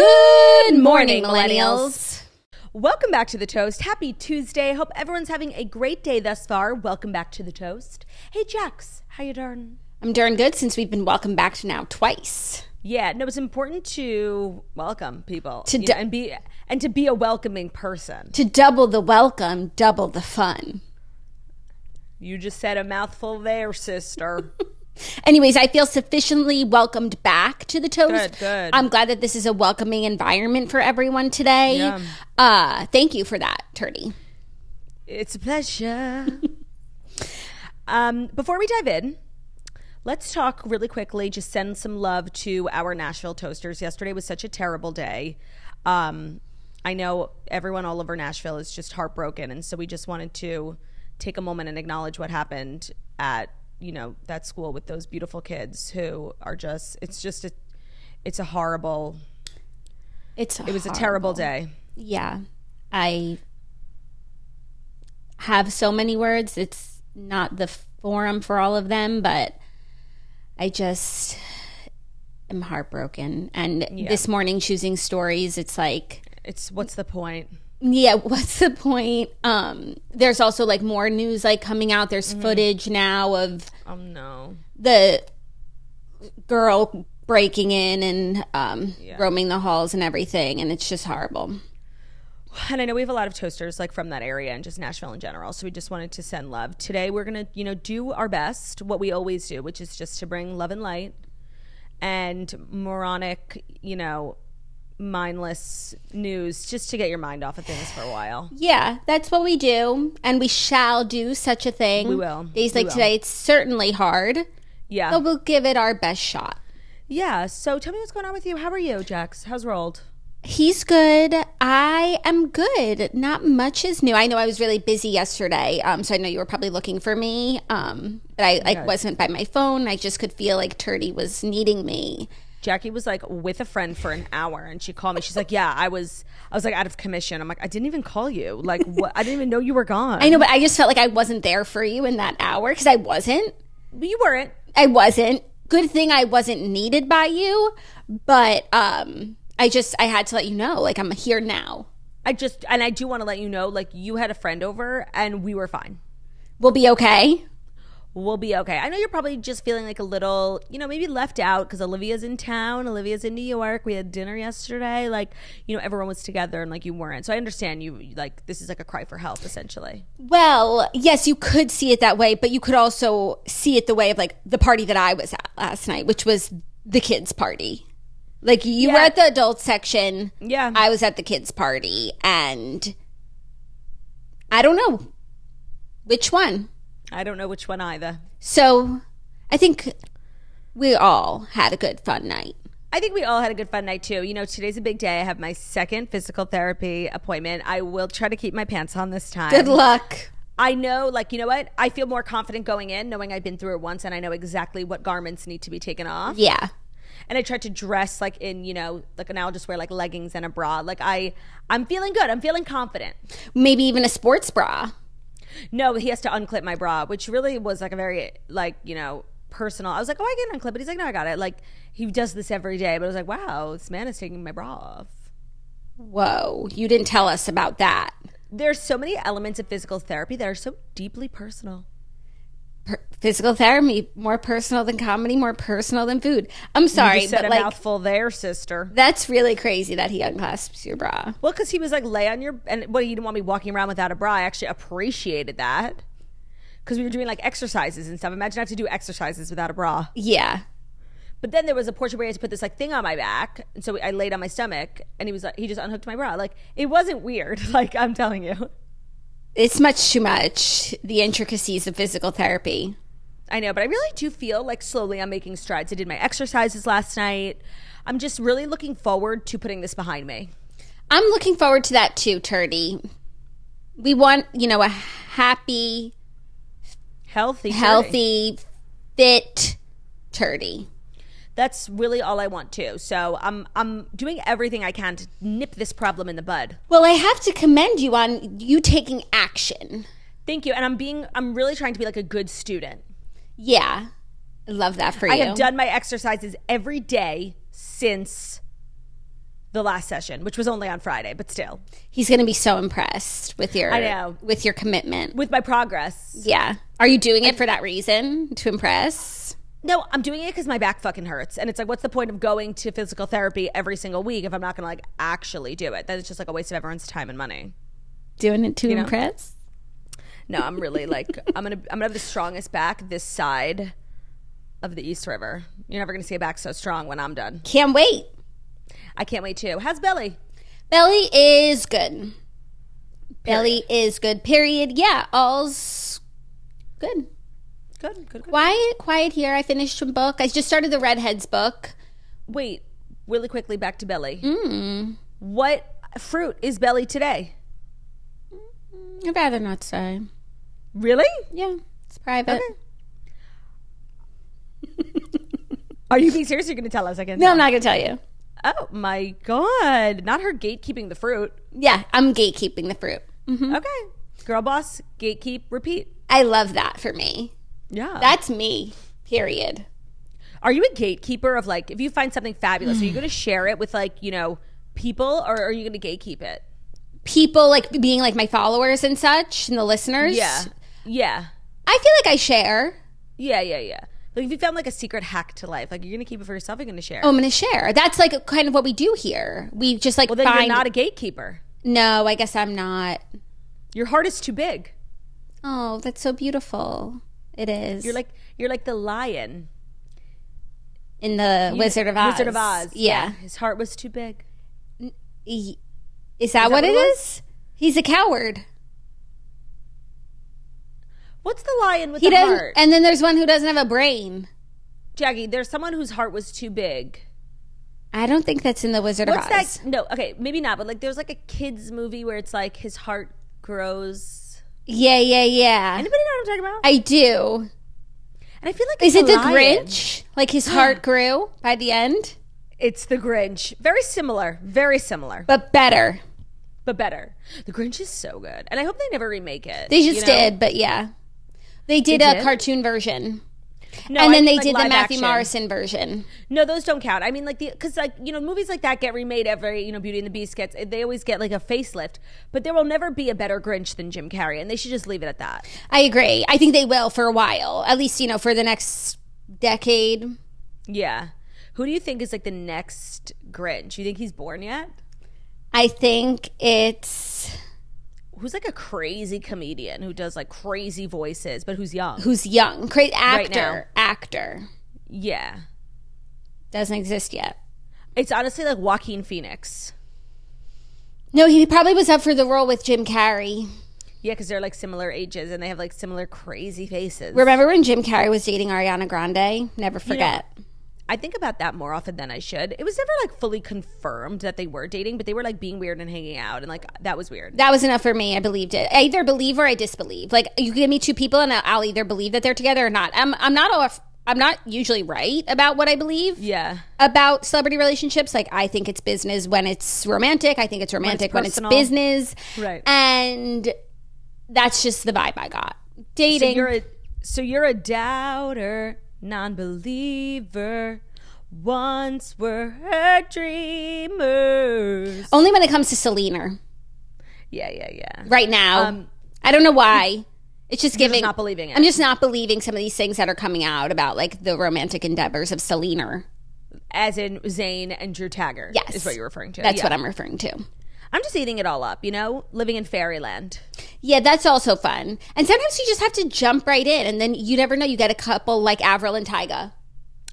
Good morning, millennials. Welcome back to the Toast. Happy Tuesday. Hope everyone's having a great day thus far. Welcome back to the Toast. Hey, Jax, how you doing? I'm doing good since we've been welcomed back to now twice. Yeah, no, it's important to welcome people To you d- know, and be and to be a welcoming person. To double the welcome, double the fun. You just said a mouthful there, sister. Anyways, I feel sufficiently welcomed back to the toast. Good, good. I'm glad that this is a welcoming environment for everyone today. Uh, thank you for that, Turdy. It's a pleasure. um, before we dive in, let's talk really quickly. Just send some love to our Nashville Toasters. Yesterday was such a terrible day. Um, I know everyone all over Nashville is just heartbroken, and so we just wanted to take a moment and acknowledge what happened at you know that school with those beautiful kids who are just. It's just a. It's a horrible. It's It was a terrible day. Yeah. I have so many words. It's not the forum for all of them, but I just am heartbroken. And this morning choosing stories, it's like It's what's the point? Yeah, what's the point? Um there's also like more news like coming out. There's footage now of Oh no. the girl breaking in and um roaming the halls and everything and it's just horrible. And I know we have a lot of toasters like from that area and just Nashville in general. So we just wanted to send love. Today we're gonna, you know, do our best, what we always do, which is just to bring love and light and moronic, you know, mindless news just to get your mind off of things for a while. Yeah, that's what we do, and we shall do such a thing. We will. Days like will. today, it's certainly hard, Yeah. but we'll give it our best shot. Yeah. So tell me what's going on with you. How are you, Jax? How's rolled? He's good. I am good. Not much is new. I know I was really busy yesterday, um, so I know you were probably looking for me, um, but I like wasn't by my phone. I just could feel like Turdy was needing me. Jackie was like with a friend for an hour and she called me. She's like, Yeah, I was I was like out of commission. I'm like, I didn't even call you. Like what I didn't even know you were gone. I know, but I just felt like I wasn't there for you in that hour because I wasn't. You weren't. I wasn't. Good thing I wasn't needed by you, but um I just I had to let you know like I'm here now. I just and I do want to let you know, like you had a friend over and we were fine. We'll be okay. We'll be okay. I know you're probably just feeling like a little, you know, maybe left out because Olivia's in town. Olivia's in New York. We had dinner yesterday. Like, you know, everyone was together and like you weren't. So I understand you. Like, this is like a cry for help, essentially. Well, yes, you could see it that way, but you could also see it the way of like the party that I was at last night, which was the kids' party. Like you were at the adult section. Yeah. I was at the kids' party and I don't know which one. I don't know which one either. So, I think we all had a good fun night. I think we all had a good fun night too. You know, today's a big day. I have my second physical therapy appointment. I will try to keep my pants on this time. Good luck. I know, like, you know what? I feel more confident going in, knowing I've been through it once and I know exactly what garments need to be taken off. Yeah. And I tried to dress like in, you know, like now I'll just wear like leggings and a bra. Like I, I'm feeling good. I'm feeling confident. Maybe even a sports bra. No, he has to unclip my bra, which really was like a very like you know personal. I was like, oh, I can unclip it. He's like, no, I got it. Like he does this every day, but I was like, wow, this man is taking my bra off. Whoa, you didn't tell us about that. There's so many elements of physical therapy that are so deeply personal. Per- physical therapy more personal than comedy, more personal than food. I'm You sorry, but a like mouthful there, sister. that's really crazy that he unclasps your bra. Well, because he was like, lay on your and what he didn't want me walking around without a bra. I actually appreciated that because we were doing like exercises and stuff. Imagine I have to do exercises without a bra. Yeah. But then there was a portion where he had to put this like thing on my back, and so I laid on my stomach, and he was like, he just unhooked my bra. Like it wasn't weird. Like I'm telling you, It's much too much. The intricacies of physical therapy. I know, but I really do feel like slowly I'm making strides. I did my exercises last night. I'm just really looking forward to putting this behind me. I'm looking forward to that too, Turdy. We want, you know, a happy, Healthy, Turdy. healthy, fit Turdy. That's really all I want to. So I'm I'm doing everything I can to nip this problem in the bud. Well, I have to commend you on you taking action. Thank you. And I'm being I'm really trying to be like a good student. Yeah. I love that for you. I have done my exercises every day since the last session, which was only on Friday, but still. He's going to be so impressed with your I know. with your commitment. With my progress. Yeah. Are you doing it for that reason to impress? No, I'm doing it because my back fucking hurts. And it's like, what's the point of going to physical therapy every single week if I'm not going to like actually do it? That is just like a waste of everyone's time and money. Doing it to know? impress? No, I'm really like, I'm going to, I'm going to have the strongest back this side of the East River. You're never going to see a back so strong when I'm done. Can't wait. I can't wait too. How's Belly? Belly is good. Belly is good. Period. Yeah, all's good. Good, good, good. Quiet, quiet here. I finished a book. I just started the Redheads book. Wait, really quickly back to Belly. Mm. What fruit is Belly today? I'd rather not say. Really? Yeah, it's private. Are you being serious? Or you're going to tell us? I can. No, I'm not gonna tell you. Oh my god! Not her gatekeeping the fruit. Yeah, I'm gatekeeping the fruit. hmm Okay, girl boss, gatekeep, repeat. I love that for me. Yeah. That's me. Period. are you a gatekeeper of like if you find something fabulous, are you going to share it with like you know people, or are you going to gatekeep it? People like being like my followers and such, and the listeners. Yeah. Yeah. I feel like I share. Yeah. Yeah. Yeah. Like if you found like a secret hack to life, like you're going to keep it for yourself. You're going to share. Oh, I'm gonna share. That's like kind of what we do here. We just like well, then find. you're not a gatekeeper. no, I guess I'm not. Your heart is too big. Oh, that's so beautiful. It is. You're like you're like the lion. in the Wizard of Oz. Wizard of Oz. Yeah. His heart was too big. He- Is that, that what what it was? is? He's a coward. What's the lion with He the heart? And then there's one who doesn't have a brain. Jackie, there's someone whose heart was too big. I don't think that's in the Wizard What's of Oz. that? No, okay, maybe not. But like, there's like a kids movie where it's like his heart grows. Yeah, yeah, yeah. Anybody know what I'm talking about? I do. and I feel like Is it the lion. Grinch? Like his heart grew by the end, It's the Grinch. Very similar. Very similar, but better. but better. The Grinch is so good, and I hope they never remake it. They just you know? did, but yeah. They did They a did? cartoon version. No, and I then mean, they like, did the Matthew action. Morrison version. No, those don't count. I mean, like the because like you know movies like that get remade every you know Beauty and the Beast gets they always get like a facelift, but there will never be a better Grinch than Jim Carrey, and they should just leave it at that. I agree. I think they will for a while, at least you know for the next decade. Yeah. Who do you think is like the next Grinch? You think he's born yet? I think it's Who's like a crazy comedian who does like crazy voices, but who's young? who's young, great Right actor, actor Yeah. doesn't exist yet. It's honestly like Joaquin Phoenix. No, he probably was up for the role with Jim Carrey. Yeah, because they're like similar ages and they have like similar crazy faces. Remember when Jim Carrey was dating Ariana Grande? Never forget. I think about that more often than I should. It was never like fully confirmed that they were dating, but they were like being weird and hanging out, and like that was weird. That was enough for me. I believed it. I either believe or I disbelieve. Like you give me two people, and I'll either believe that they're together or not. I'm I'm not off. I'm not usually right about what I believe Yeah. about celebrity relationships. Like I think it's business when it's romantic. I think it's romantic when it's, personal. business. Right. And that's just the vibe I got. Dating. So you're a so you're a doubter, non-believer. Once were her dreamers. only when it comes to Selena. Yeah, yeah, yeah. Right now, Um, I don't know why. It's just giving. just not believing it. I'm just not believing some of these things that are coming out about like the romantic endeavors of Selena. As in Zayn and Drew Taggart. Yes. is what you're referring to. That's Yeah. what I'm referring to. I'm just eating it all up. You know, living in fairyland. Yeah, that's also fun. And sometimes you just have to jump right in, and then you never know. You get a couple like Avril and Tyga.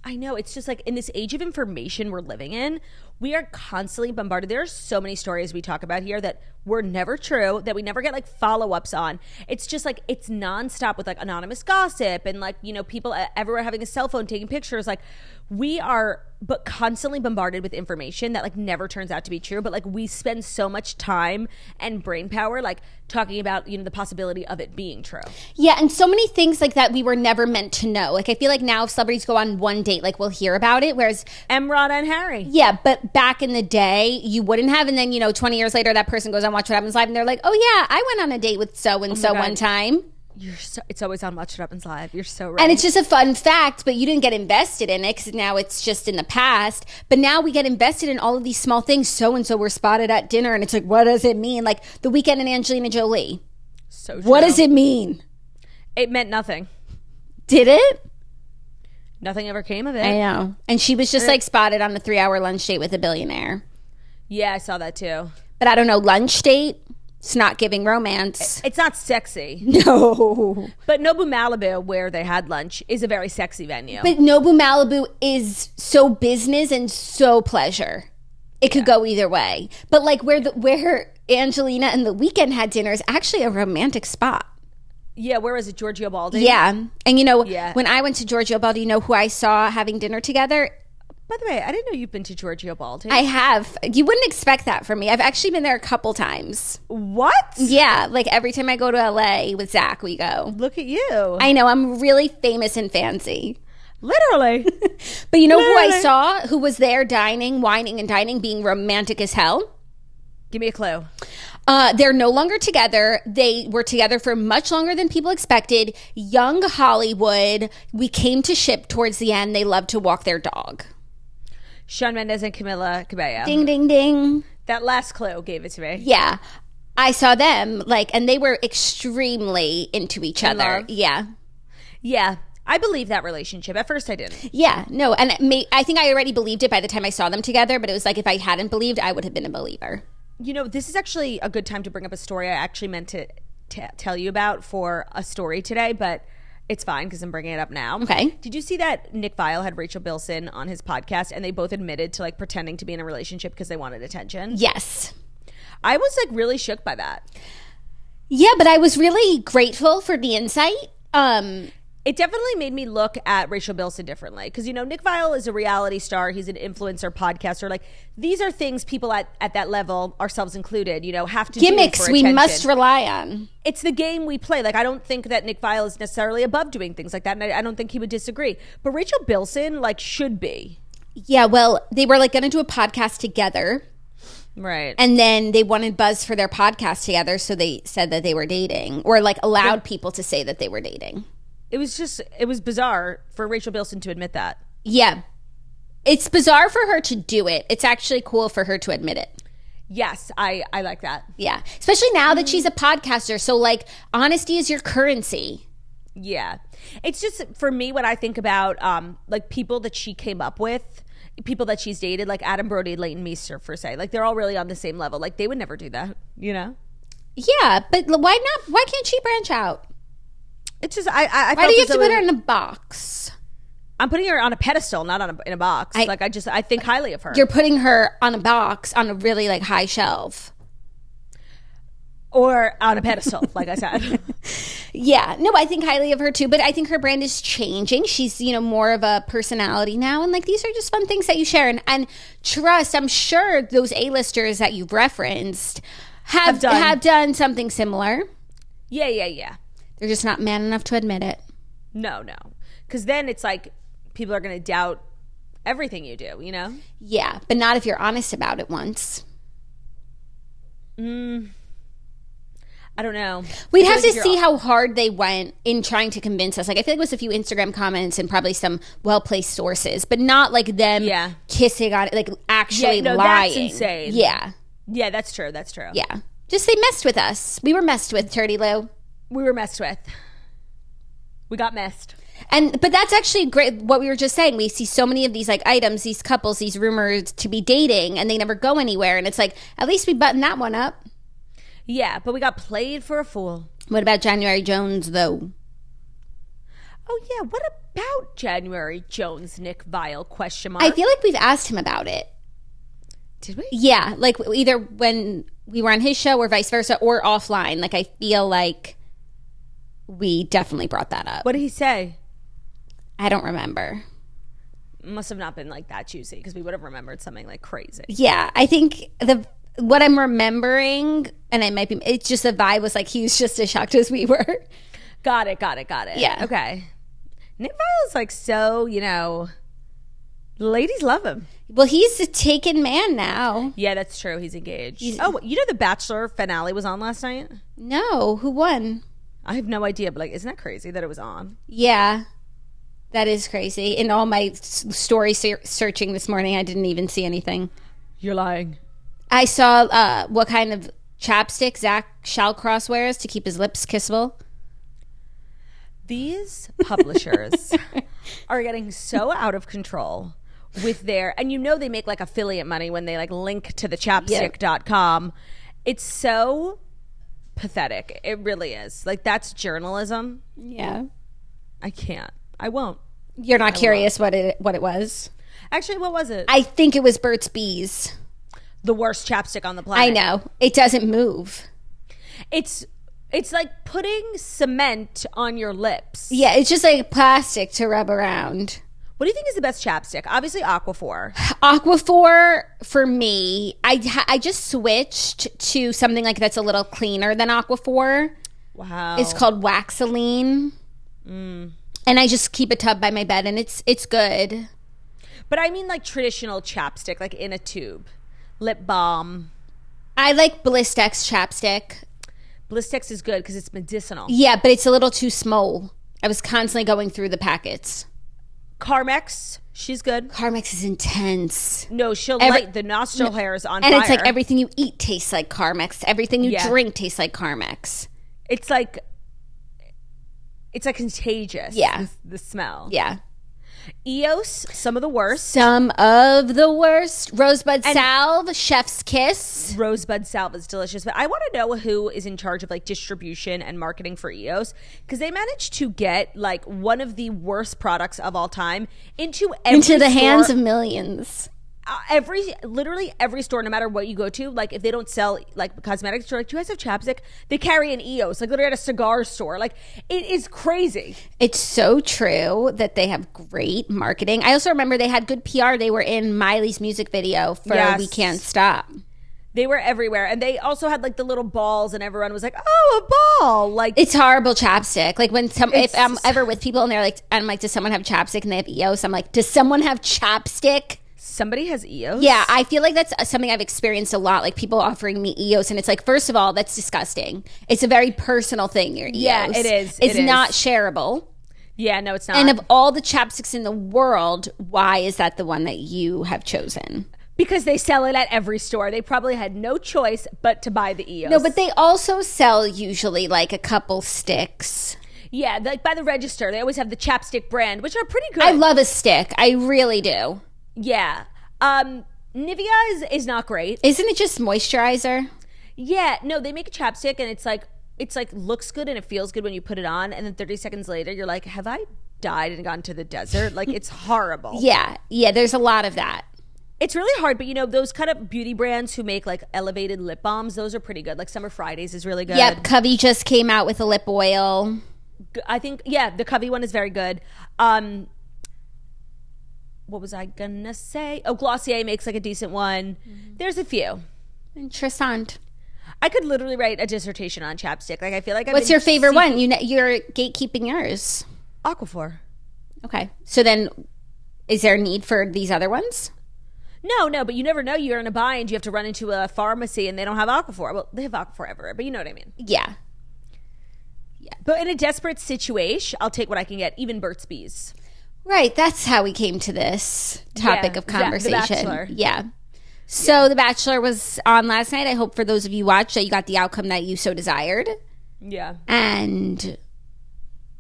I know. It's just like in this age of information we're living in, we are constantly bombarded. There are so many stories we talk about here that were never true, that we never get like follow ups on. It's just like it's nonstop with like anonymous gossip and like, you know, people everywhere having a cell phone taking pictures. Like, we are but constantly bombarded with information that like never turns out to be true. But like, we spend so much time and brain power like talking about, you know, the possibility of it being true. Yeah, and so many things like that we were never meant to know. Like I feel like now if celebrities go on one date, like we'll hear about it. Whereas Emrata and Harry. yeah, but back in the day, you wouldn't have. And then you know, 20 years later, that person goes on Watch What Happens Live, and they're like, "Oh yeah, I went on a date with so and oh so one time." You're so, it's always on Watch What Happens Live. You're so right. And it's just a fun fact, but you didn't get invested in it because now it's just in the past. But now we get invested in all of these small things. So and so were spotted at dinner, and it's like, what does it mean? Like the Weeknd and Angelina Jolie. so What does it mean? It meant nothing. Did it? Nothing ever came of it. I know. And she was just like spotted on a three hour lunch date with a billionaire. yeah, I saw that too. But I don't know, lunch date? It's not giving romance. It's not sexy, No. but Nobu Malibu, where they had lunch, is a very sexy venue. But Nobu Malibu is so business and so pleasure. It could go either way. But like where the where Angelina and the Weeknd had dinner is actually a romantic spot. yeah, where was it? Giorgio Baldi. Yeah. And you know, Yeah. when I went to Giorgio Baldi, you know who I saw having dinner together? By the way, I didn't know you've been to Giorgio Baldi. I have. You wouldn't expect that from me. I've actually been there a couple times. what? Yeah, like every time I go to LA with Zach, we go. Look at you. I know I'm really famous and fancy. Literally. But you know who I saw who was there dining, whining, and dining, being romantic as hell? Give me a clue. Uh, they're no longer together. They were together for much longer than people expected. Young Hollywood. We came to ship towards the end. They love to walk their dog. Shawn Mendes and Camila Cabello. Ding, ding, ding. That last clue gave it to me. Yeah. I saw them, like, and they were extremely into each other. love? Yeah. Yeah. I believe that relationship. At first, I didn't. Yeah. No, and it may, I think I already believed it by the time I saw them together, but it was like if I hadn't believed, I would have been a believer. You know, this is actually a good time to bring up a story I actually meant to t- tell you about for a story today, but it's fine because I'm bringing it up now. Okay. Did you see that Nick Viall had Rachel Bilson on his podcast and they both admitted to like pretending to be in a relationship because they wanted attention? Yes. I was like really shook by that. Yeah, but I was really grateful for the insight. Um, It definitely made me look at Rachel Bilson differently because you know Nick Viall is a reality star. He's an influencer, podcaster. Like these are things people at, at that level, ourselves included, you know, have to do gimmicks we must rely on. it's the game we play. Like I don't think that Nick Viall is necessarily above doing things like that, and I, I don't think he would disagree. But Rachel Bilson like should be Yeah, well, they were like going to do a podcast together, right. and then they wanted buzz for their podcast together, so they said that they were dating, or like allowed people to say that they were dating. It was just it was bizarre for Rachel Bilson to admit that. Yeah, it's bizarre for her to do it. It's actually cool for her to admit it. Yes, I I like that. Yeah, especially now that she's a podcaster. So like, honesty is your currency. Yeah. It's just for me when I think about um like people that she came up with, people that she's dated, like Adam Brody, Leighton Meester, for say, like they're all really on the same level. Like they would never do that, you know? Yeah, but why not? Why can't she branch out? It's just I I, I Why do you have to put her in a box? I'm putting her on a pedestal, not on a, in a box. I- like I just I think highly of her. You're putting her on a box on a really like high shelf. or on a pedestal, like I said. Yeah, no, I think highly of her too, but I think her brand is changing. She's, you know, more of a personality now. And like these are just fun things that you share. And, and trust, I'm sure those A-listers that you've referenced have, Have have, done. done. something similar. yeah, yeah, yeah. They're just not man enough to admit it. No, no. Because then it's like people are going to doubt everything you do, you know? Yeah, but not if you're honest about it once. Mm. I don't know. We'd have like to you're- see how hard they went in trying to convince us. Like, I feel like it was a few Instagram comments and probably some well placed sources, but not like them Yeah. kissing on it, like actually Yeah, no, lying. that's insane. Yeah. Yeah, that's true. That's true. Yeah. Just they messed with us. We were messed with, Turdy Lou. We were messed with. We got messed. And but that's actually great what we were just saying. We see so many of these like items, these couples, these rumors to be dating and they never go anywhere. And it's like, at least we button that one up. Yeah, but we got played for a fool. What about January Jones though? Oh yeah, what about January Jones, Nick Viall? Question mark. I feel like we've asked him about it. Did we? Yeah, like either when we were on his show or vice versa or offline. Like I feel like we definitely brought that up. What did he say? I don't remember. Must have not been like that juicy because we would have remembered something like crazy. Yeah, I think the what I'm remembering, and I might be, it's just the vibe was like he was just as shocked as we were. Got it. Got it. Got it. Yeah. Okay. Nick Viall is like so, you know, ladies love him. Well, he's a taken man now. Yeah, that's true. He's engaged. oh, you know the Bachelor finale was on last night. No, who won? I have no idea, but like, isn't that crazy that it was on? Yeah. That is crazy. In all my s- story ser- searching this morning, I didn't even see anything. You're lying. I saw uh, what kind of chapstick Zach Shallcross wears to keep his lips kissable. These publishers are getting so out of control with their and you know they make like affiliate money when they like link to the chapstick.com. It's so pathetic. It really is. Like that's journalism. Yeah. I can't. I won't. You're not curious what it what it was? Actually, what was it? I think it was Burt's Bees. the worst chapstick on the planet. I know. It doesn't move. It's it's like putting cement on your lips. Yeah, it's just like plastic to rub around. What do you think is the best chapstick? Obviously Aquaphor. Aquaphor for me, I I just switched to something like that's a little cleaner than Aquaphor. Wow. It's called Waxelene. Mm. And I just keep a tub by my bed and it's it's good. But I mean like traditional chapstick, like in a tube. Lip balm. I like Blistex chapstick. Blistex is good because it's medicinal. Yeah, but it's a little too small. I was constantly going through the packets. Carmex, she's good. Carmex is intense. No, she'll Every- light the nostril hairs on And fire. it's like everything you eat tastes like Carmex. Everything you Yeah. drink tastes like Carmex. it's like it's like contagious. Yeah. the, the smell. Yeah. Eos, some of the worst. Some of the worst. Rosebud salve, chef's kiss. Rosebud salve is delicious, but I want to know who is in charge of like distribution and marketing for EOS because they managed to get like one of the worst products of all time into every Into the hands of millions. Uh, every literally every store, no matter what you go to, like if they don't sell like cosmetics, store, like do you guys have chapstick? They carry an EOS, like literally at a cigar store. Like it is crazy. It's so true that they have great marketing. I also remember they had good PR. They were in Miley's music video for Yes. We Can't Stop. They were everywhere, and they also had like the little balls, and everyone was like, "Oh, a ball!" Like It's horrible chapstick. Like when some, if I'm ever with people and they're like, I'm like, does someone have chapstick and they have EOS? I'm like, does someone have chapstick? Somebody has EOS. Yeah, I feel like that's uh, something I've experienced a lot. Like people offering me EOS, and it's like, first of all, that's disgusting. It's a very personal thing. Your EOS, Yeah, it is. It's It not is. shareable. yeah, no, it's not. And of all the chapsticks in the world, why is that the one that you have chosen? because they sell it at every store. They probably had no choice but to buy the EOS. No, but they also sell usually like a couple sticks. yeah, like by the register, they always have the chapstick brand, which are pretty good. I love a stick. I really do. Yeah. Um, Nivea is, is not great. Isn't it just moisturizer? Yeah, no, they make a chapstick and it's like it's like looks good and it feels good when you put it on, and then 30 seconds later, you're like, have I died and gone to the desert? Like it's horrible. Yeah, yeah. There's a lot of that. It's really hard, but you know those kind of beauty brands who make like elevated lip balms, those are pretty good. Like Summer Fridays is really good. Yep, Covey just came out with a lip oil. I think yeah, the Covey one is very good. Um, what was I gonna say? Oh, Glossier makes like a decent one. Mm-hmm. There's a few. Interessant. I could literally write a dissertation on chapstick. Like I feel like I've What's your favorite one? You know, you're gatekeeping yours. Aquaphor. Okay, so then, is there a need for these other ones? No, no, but you never know. You're in a bind. You have to run into a pharmacy and they don't have Aquaphor. Well, they have Aquaphor everywhere, but you know what I mean. Yeah. Yeah. But in a desperate situation, I'll take what I can get, even Burt's Bees. Right, that's how we came to this topic Yeah, of conversation. Bachelor. Yeah. So The Bachelor was on last night. I hope for those of you watched that you got the outcome that you so desired Yeah. and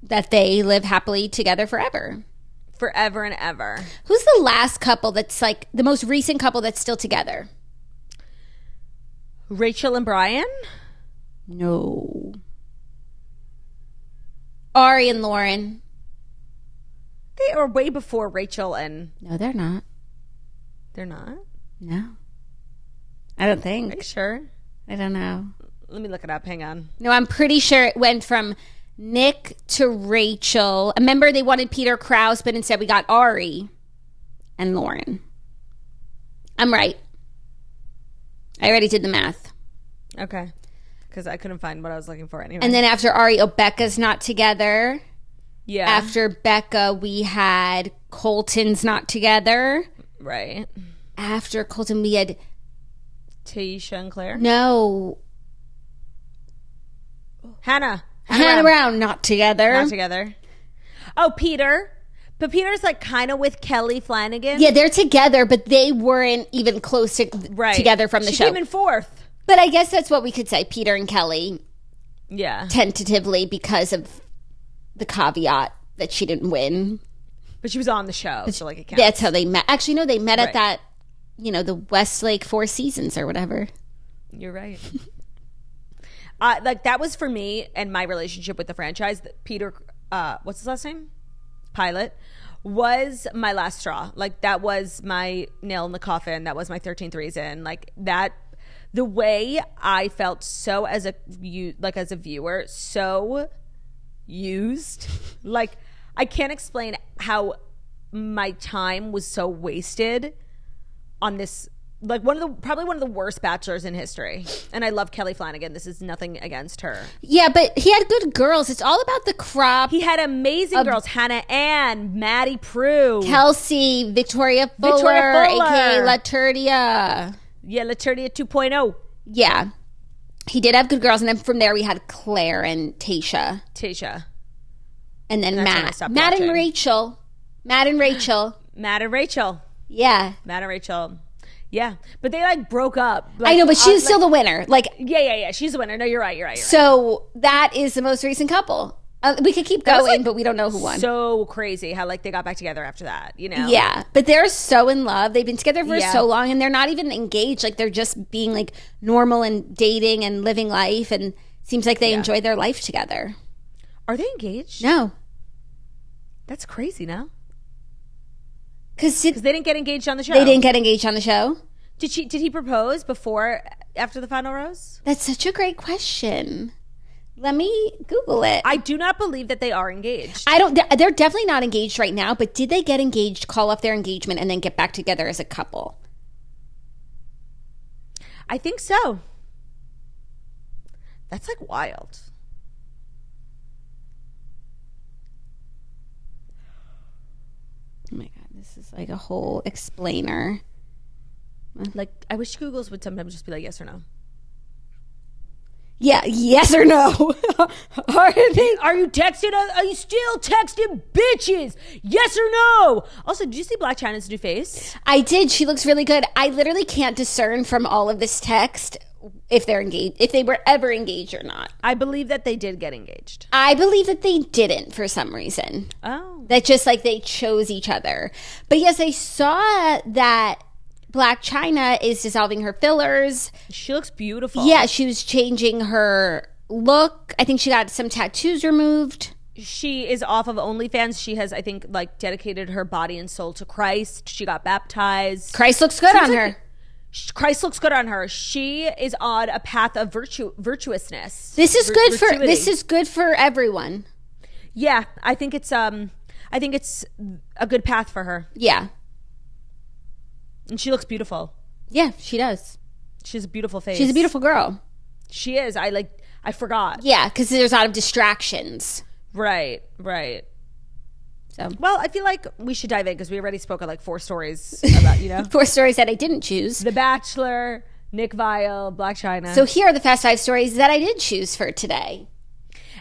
that they live happily together forever. Forever and ever. Who's the last couple that's like the most recent couple that's still together? Rachel and Brian? No. Ari and Lauren. They are way before Rachel and No, they're not. they're not. No. I don't Are think. you sure? I don't know. Let me look it up. Hang on. No, I'm pretty sure it went from Nick to Rachel. Remember, they wanted Peter Kraus, but instead we got Ari and Lauren. I'm right. I already did the math. Okay. Because I couldn't find what I was looking for anyway. And then after Ari, Becca's not together. Yeah. After Becca, we had Colton's not together. right. After Colton, we had Tayshia and Clare. no. Hannah. Hannah Brown, not together. Not together. Oh, Peter. But Peter's like kind of with Kelley Flanagan. Yeah, they're together, but they weren't even close to, right. together from the she show. came in fourth. but I guess that's what we could say. Peter and Kelly Yeah. tentatively because of the caveat that she didn't win. But she was on the show, so like it counts. That's how they met. Actually, no, they met Right. at that, you know, the Westlake Four Seasons or whatever. You're right. uh, like that was for me and my relationship with the franchise. Peter, uh, what's his last name? Pilot was my last straw. Like that was my nail in the coffin. That was my thirteenth reason. Like that. The way I felt so as a you like as a viewer so used. Like I can't explain how my time was so wasted on this like one of the probably one of the worst bachelors in history. And I love Kelley Flanagan. This is nothing against her. Yeah, but he had good girls. It's all about the crop. He had amazing girls: Hannah Ann, Maddie Prue, Kelsey, Victoria Fuller, Victoria Fuller. aka Laturdia. yeah, Laturdia 2.0, Yeah. He did have good girls, and then from there we had Clare and Tasha, Tasha, and then I Matt, Matt and. Rachel, Matt and Rachel. Matt and Rachel, Yeah, Matt and Rachel. Yeah, but they like broke up. I know, but uh, she's like- still the winner. Like, yeah, yeah, yeah. She's the winner. No, you're right. You're right. You're right. so that is the most recent couple. Uh, we could keep going, like, but we don't know who won. So crazy how like they got back together after that. You know? Yeah, but they're so in love. They've been together for Yeah. so long, and they're not even engaged. Like they're just being like normal and dating and living life, and seems like they enjoy their life together. Are they engaged? No, That's crazy. No, because because they didn't get engaged on the show. they didn't get engaged on the show. Did she? Did he propose before, after the final rose? That's such a great question. Let me Google it. I, do not believe that they are engaged. I don't. They're, they're definitely not engaged right now. But did they get engaged, call off their engagement, and then get back together as a couple? I think so. That's like wild. Oh my god, this is like a whole explainer. Like I wish Google's would sometimes just be like yes or no. Yeah, yes or no? Are they? Are you texting? Are you still texting bitches? Yes or no? Also, did you see Blac Chyna's new face? I did. She looks really good. I literally can't discern from all of this text if they're engaged, if they were ever engaged or not. I believe that they did get engaged. I believe that they didn't for some reason. Oh, That just like they chose each other. But yes, I saw that Blac Chyna is dissolving her fillers. she looks beautiful. Yeah, she was changing her look. I think she got some tattoos removed. she is off of OnlyFans. She has, I think, like dedicated her body and soul to Christ. She got baptized. Christ looks good on like- her. Christ looks good on her. She is on a path of virtue, virtuousness. This is Vir- good for this is good for everyone. yeah. I think it's um, I think it's a good path for her, Yeah. And she looks beautiful. Yeah, she does. She has a beautiful face. She's a beautiful girl. She is. I like. I forgot. Yeah, because there's a lot of distractions. Right. Right. So Well, I feel like we should dive in because we already spoke of like four stories about you know four stories that I didn't choose. The Bachelor, Nick Viall, Blac Chyna. So here are the fast five stories that I did choose for today.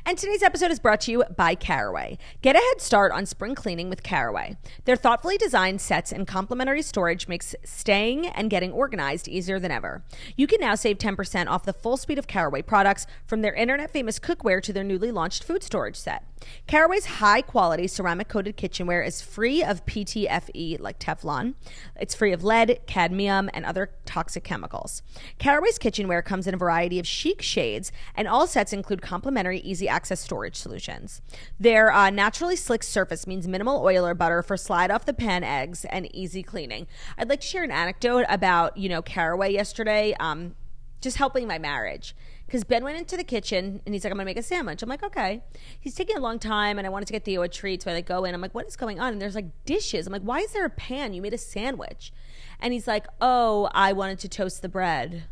And today's episode is brought to you by Caraway. Get a head start on spring cleaning with Caraway. Their thoughtfully designed sets and complimentary storage makes staying and getting organized easier than ever. You can now save 10% off the full suite of Caraway products from their internet famous cookware to their newly launched food storage set. Caraway's high quality ceramic coated kitchenware is free of PTFE like Teflon. It's free of lead, cadmium, and other toxic chemicals. Caraway's kitchenware comes in a variety of chic shades, and all sets include complimentary easy access storage solutions. Their uh, naturally slick surface means minimal oil or butter for slide off the pan eggs and easy cleaning. I'd like to share an anecdote about, you know, Caraway yesterday. Um, just helping my marriage. Because Ben went into the kitchen and he's like, I'm gonna make a sandwich. I'm like, okay. He's taking a long time and I wanted to get Theo a treat. So I like go in. I'm like, what is going on? And there's like dishes. I'm like, why is there a pan? You made a sandwich. And he's like, oh, I wanted to toast the bread.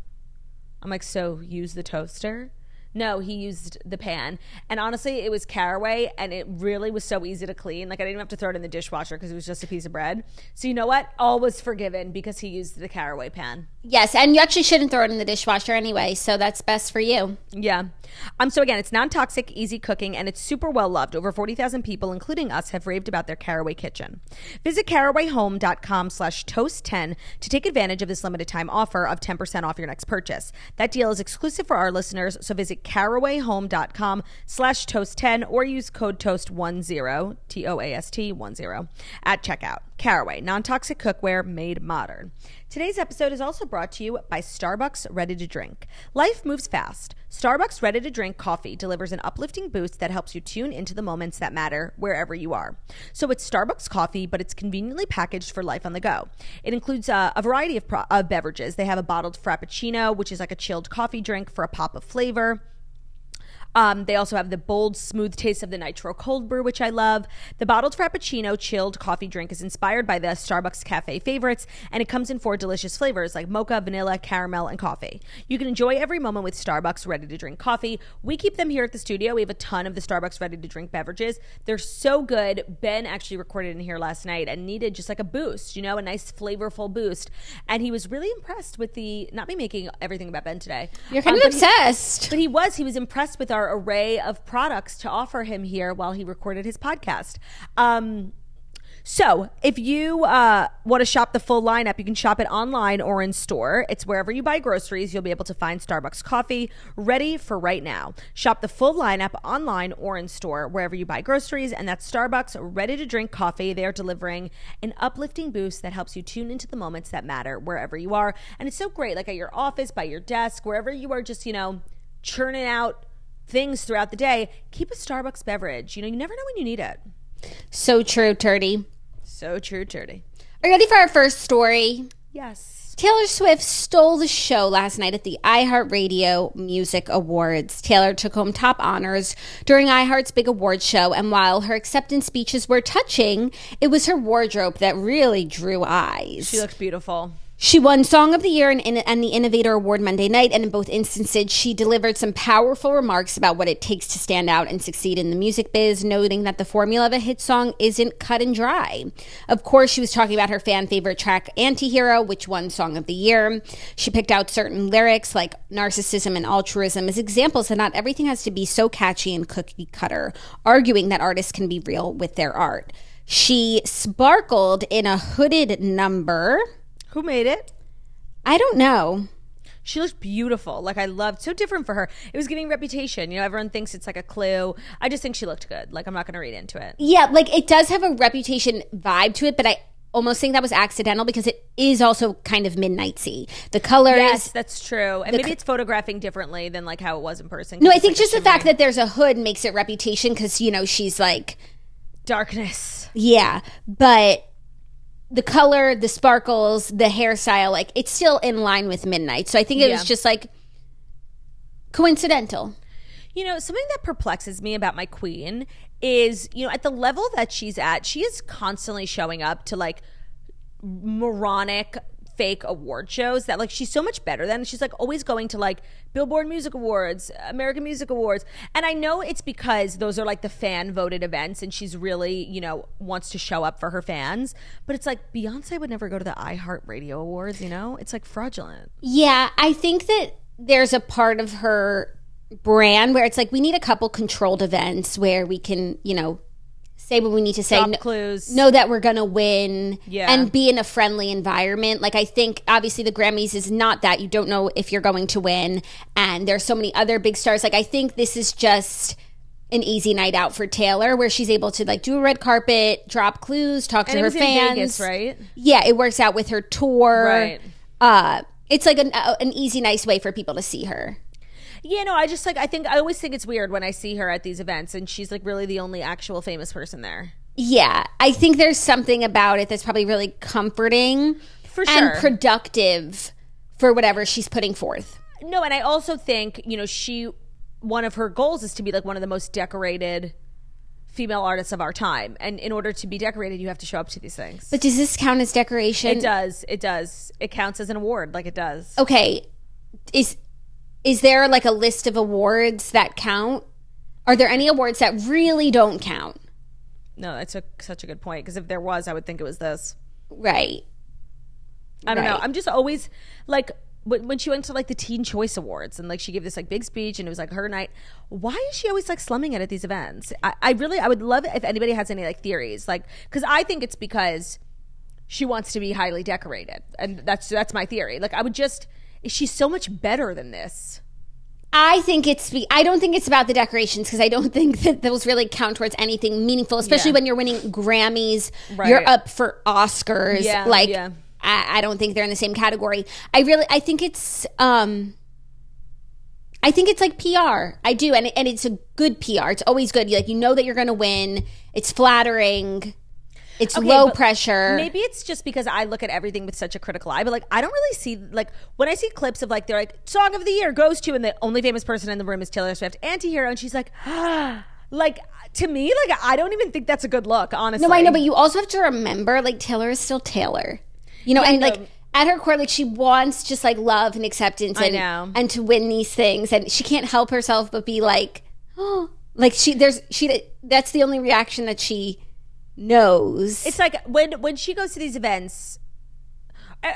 I'm like, so use the toaster? No, he used the pan. And honestly, it was caraway and it really was so easy to clean. Like I didn't have to throw it in the dishwasher because it was just a piece of bread. So you know what? All was forgiven because he used the caraway pan. Yes, and you actually shouldn't throw it in the dishwasher anyway, so that's best for you. Yeah. Um so again, it's non-toxic, easy cooking and it's super well loved. Over 40,000 people including us have raved about their caraway kitchen. Visit carawayhome.com slash toast10 to take advantage of this limited time offer of 10% off your next purchase. That deal is exclusive for our listeners, so visit carawayhome.com slash toast10 or use code toast10, T O A S T 10, at checkout. Caraway, non toxic cookware made modern. Today's episode is also brought to you by Starbucks Ready to Drink. Life moves fast. Starbucks Ready to Drink coffee delivers an uplifting boost that helps you tune into the moments that matter wherever you are. So it's Starbucks coffee, but it's conveniently packaged for life on the go. It includes uh, a variety of, pro- of beverages. They have a bottled Frappuccino, which is like a chilled coffee drink for a pop of flavor. Um, they also have the bold, smooth taste of the Nitro Cold Brew, which I love. The bottled Frappuccino chilled coffee drink is inspired by the Starbucks cafe favorites, and it comes in four delicious flavors like mocha, vanilla, caramel, and coffee. You can enjoy every moment with Starbucks ready to drink coffee. We keep them here at the studio. We have a ton of the Starbucks ready to drink beverages. They're so good. Ben actually recorded in here last night and needed just like a boost, you know, a nice flavorful boost. And he was really impressed with the, not me making everything about Ben today. You're kind um, of but he- obsessed. but he was. He was impressed with our array of products to offer him here while he recorded his podcast. Um, so, if you uh, want to shop the full lineup, you can shop it online or in store. It's wherever you buy groceries, you'll be able to find Starbucks coffee ready for right now. Shop the full lineup online or in store, wherever you buy groceries, and that's Starbucks ready to drink coffee. They are delivering an uplifting boost that helps you tune into the moments that matter wherever you are. And it's so great, like at your office, by your desk, wherever you are just, you know, churning out things throughout the day. Keep a Starbucks beverage. You know, you never know when you need it. So true, Turdy. So true, Turdy. Are you ready for our first story? Yes. Taylor Swift stole the show last night at the iHeartRadio Music Awards. Taylor took home top honors during iHeart's big award show, and while her acceptance speeches were touching, it was her wardrobe that really drew eyes. She looks beautiful. She won Song of the Year and, and the Innovator Award Monday night, and in both instances, she delivered some powerful remarks about what it takes to stand out and succeed in the music biz, noting that the formula of a hit song isn't cut and dry. Of course, she was talking about her fan favorite track, Antihero, which won Song of the Year. She picked out certain lyrics like narcissism and altruism as examples that not everything has to be so catchy and cookie cutter, arguing that artists can be real with their art. She sparkled in a hooded number. Who made it? I don't know. She looked beautiful. Like I loved so different for her. It was giving reputation. You know, everyone thinks it's like a clue. I just think she looked good. Like I'm not gonna read into it. Yeah, like it does have a reputation vibe to it, but I almost think that was accidental because it is also kind of midnightsy. The colors. Yes, that's true. And maybe it's photographing differently than like how it was in person. No, I think like just the fact that there's a hood makes it reputation because you know she's like, darkness. yeah, but the color, the sparkles, the hairstyle, like it's still in line with midnight. So I think it Yeah. was just like coincidental. You know, something that perplexes me about my queen is, you know, at the level that she's at, she is constantly showing up to like moronic fake award shows that like she's so much better than she's like always going to like Billboard Music Awards, American Music Awards. And I know it's because those are like the fan voted events and she's really, you know, wants to show up for her fans, but it's like Beyonce would never go to the iHeart Radio Awards, you know? It's like fraudulent. Yeah, I think that there's a part of her brand where it's like we need a couple controlled events where we can, you know, say what we need to say. Kn- clues. Know that we're gonna win Yeah. and be in a friendly environment. Like I think obviously the Grammys is not that. You don't know if you're going to win. And there's so many other big stars. Like I think this is just an easy night out for Taylor where she's able to like do a red carpet, drop clues, talk to her fans. Vegas, right? Yeah, it works out with her tour. Right. Uh it's like an, uh, an easy, nice way for people to see her. Yeah, no, I just like I think I always think it's weird when I see her at these events and she's like really the only actual famous person there. Yeah, I think there's something about it that's probably really comforting For sure. and productive for whatever she's putting forth. No, and I also think, you know, she one of her goals is to be like one of the most decorated female artists of our time. And in order to be decorated, you have to show up to these things. But does this count as decoration? it does. It does. It counts as an award like it does. Okay, is is there like a list of awards that count? Are there any awards that really don't count? No, that's a, such a good point. Because if there was, I would think it was this. Right. I don't know. I'm just always like when, when she went to like the Teen Choice Awards and like she gave this like big speech and it was like her night. Why is she always like slumming it at these events? I, I really I would love it if anybody has any like theories like because I think it's because she wants to be highly decorated and that's that's my theory. Like I would just she's so much better than this. I think it's. I don't think it's about the decorations because I don't think that those really count towards anything meaningful. Especially Yeah. when you're winning Grammys, Right. you're up for Oscars. Yeah, like yeah. I, I don't think they're in the same category. I really. I think it's. um I think it's like PR. I do, and and it's a good PR. It's always good. Like you know that you're going to win. It's flattering. It's Okay, low pressure. Maybe it's just because I look at everything with such a critical eye, but like I don't really see like when I see clips of like they're like song of the year goes to and the only famous person in the room is Taylor Swift, anti-hero, and she's like, ah like to me, like I don't even think that's a good look, honestly. No, I know, but you also have to remember, like Taylor is still Taylor. You know, and no. like at her core, like she wants just like love and acceptance and and to win these things, and she can't help herself but be like, oh, like she there's she that's the only reaction that she knows. it's like when when she goes to these events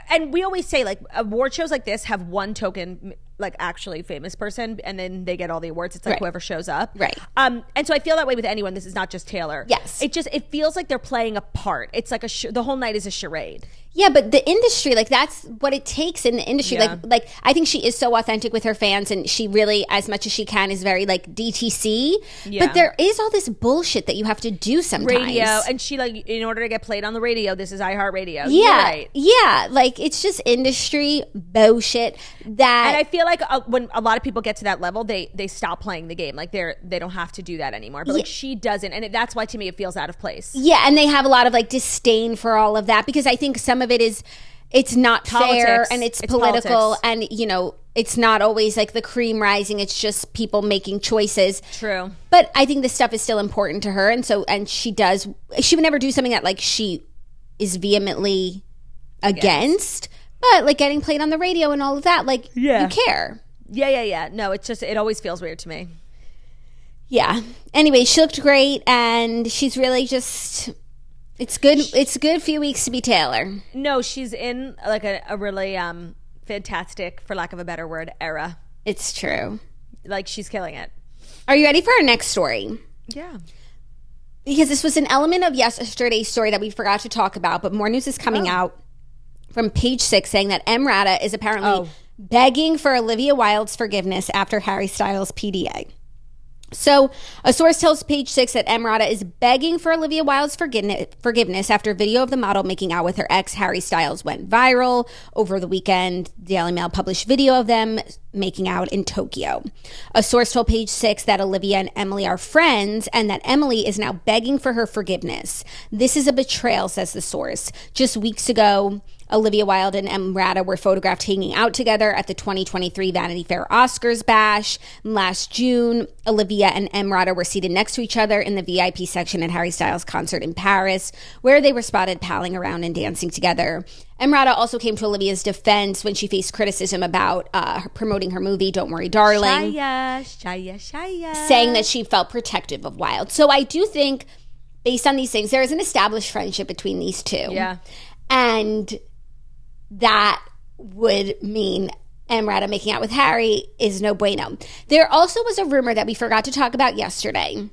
and we always say like award shows like this have one token like actually famous person and then they get all the awards it's like Right. whoever shows up Right. um and so i feel that way with anyone this is not just taylor Yes. it just it feels like they're playing a part it's like a sh- the whole night is a charade yeah, but the industry, like that's what it takes in the industry. Yeah. Like, like I think she is so authentic with her fans, and she really, as much as she can, is very like DTC. Yeah. But there is all this bullshit that you have to do sometimes. radio and she like in order to get played on the radio this is iheartradio Yeah, right yeah, like it's just industry bullshit that and I feel like uh, when a lot of people get to that level, they they stop playing the game. Like they're they don't have to do that anymore. But like Yeah. she doesn't, and it, that's why to me it feels out of place. yeah, and they have a lot of like disdain for all of that because I think some of it is it's not fair and it's, It's political politics. and you know it's not always like the cream rising. It's just people making choices. True. But I think this stuff is still important to her, and so and she does. She would never do something that like she is vehemently against. But like getting played on the radio and all of that, like Yeah. you care. Yeah, yeah, yeah. No, it's just it always feels weird to me. yeah anyway she looked great and she's really just it's good it's a good few weeks to be taylor No, she's in like a, a really um fantastic, for lack of a better word, era. it's true Like she's killing it. are you ready for our next story Yeah. because this was an element of yesterday's story that we forgot to talk about but more news is coming out from page six saying that emrata is apparently Oh. begging for olivia wilde's forgiveness after harry styles pda So, a source tells Page Six that Emrata is begging for Olivia Wilde's forgiveness, forgiveness after video of the model making out with her ex Harry Styles went viral over the weekend. Daily Mail published video of them making out in Tokyo. A source told Page Six that Olivia and Emily are friends and that Emily is now begging for her forgiveness. This is a betrayal, says the source. Just weeks ago, Olivia Wilde and Emrata were photographed hanging out together at the 2023 Vanity Fair Oscars bash. Last June, Olivia and Emrata were seated next to each other in the VIP section at Harry Styles' concert in Paris, where they were spotted palling around and dancing together. Emrata also came to Olivia's defense when she faced criticism about uh, her promoting her movie "Don't Worry, Darling." Shaya, shaya, shaya. saying that she felt protective of Wilde. So I do think, based on these things, there is an established friendship between these two. Yeah. And that would mean Emrata making out with Harry is no bueno. There also was a rumor that we forgot to talk about yesterday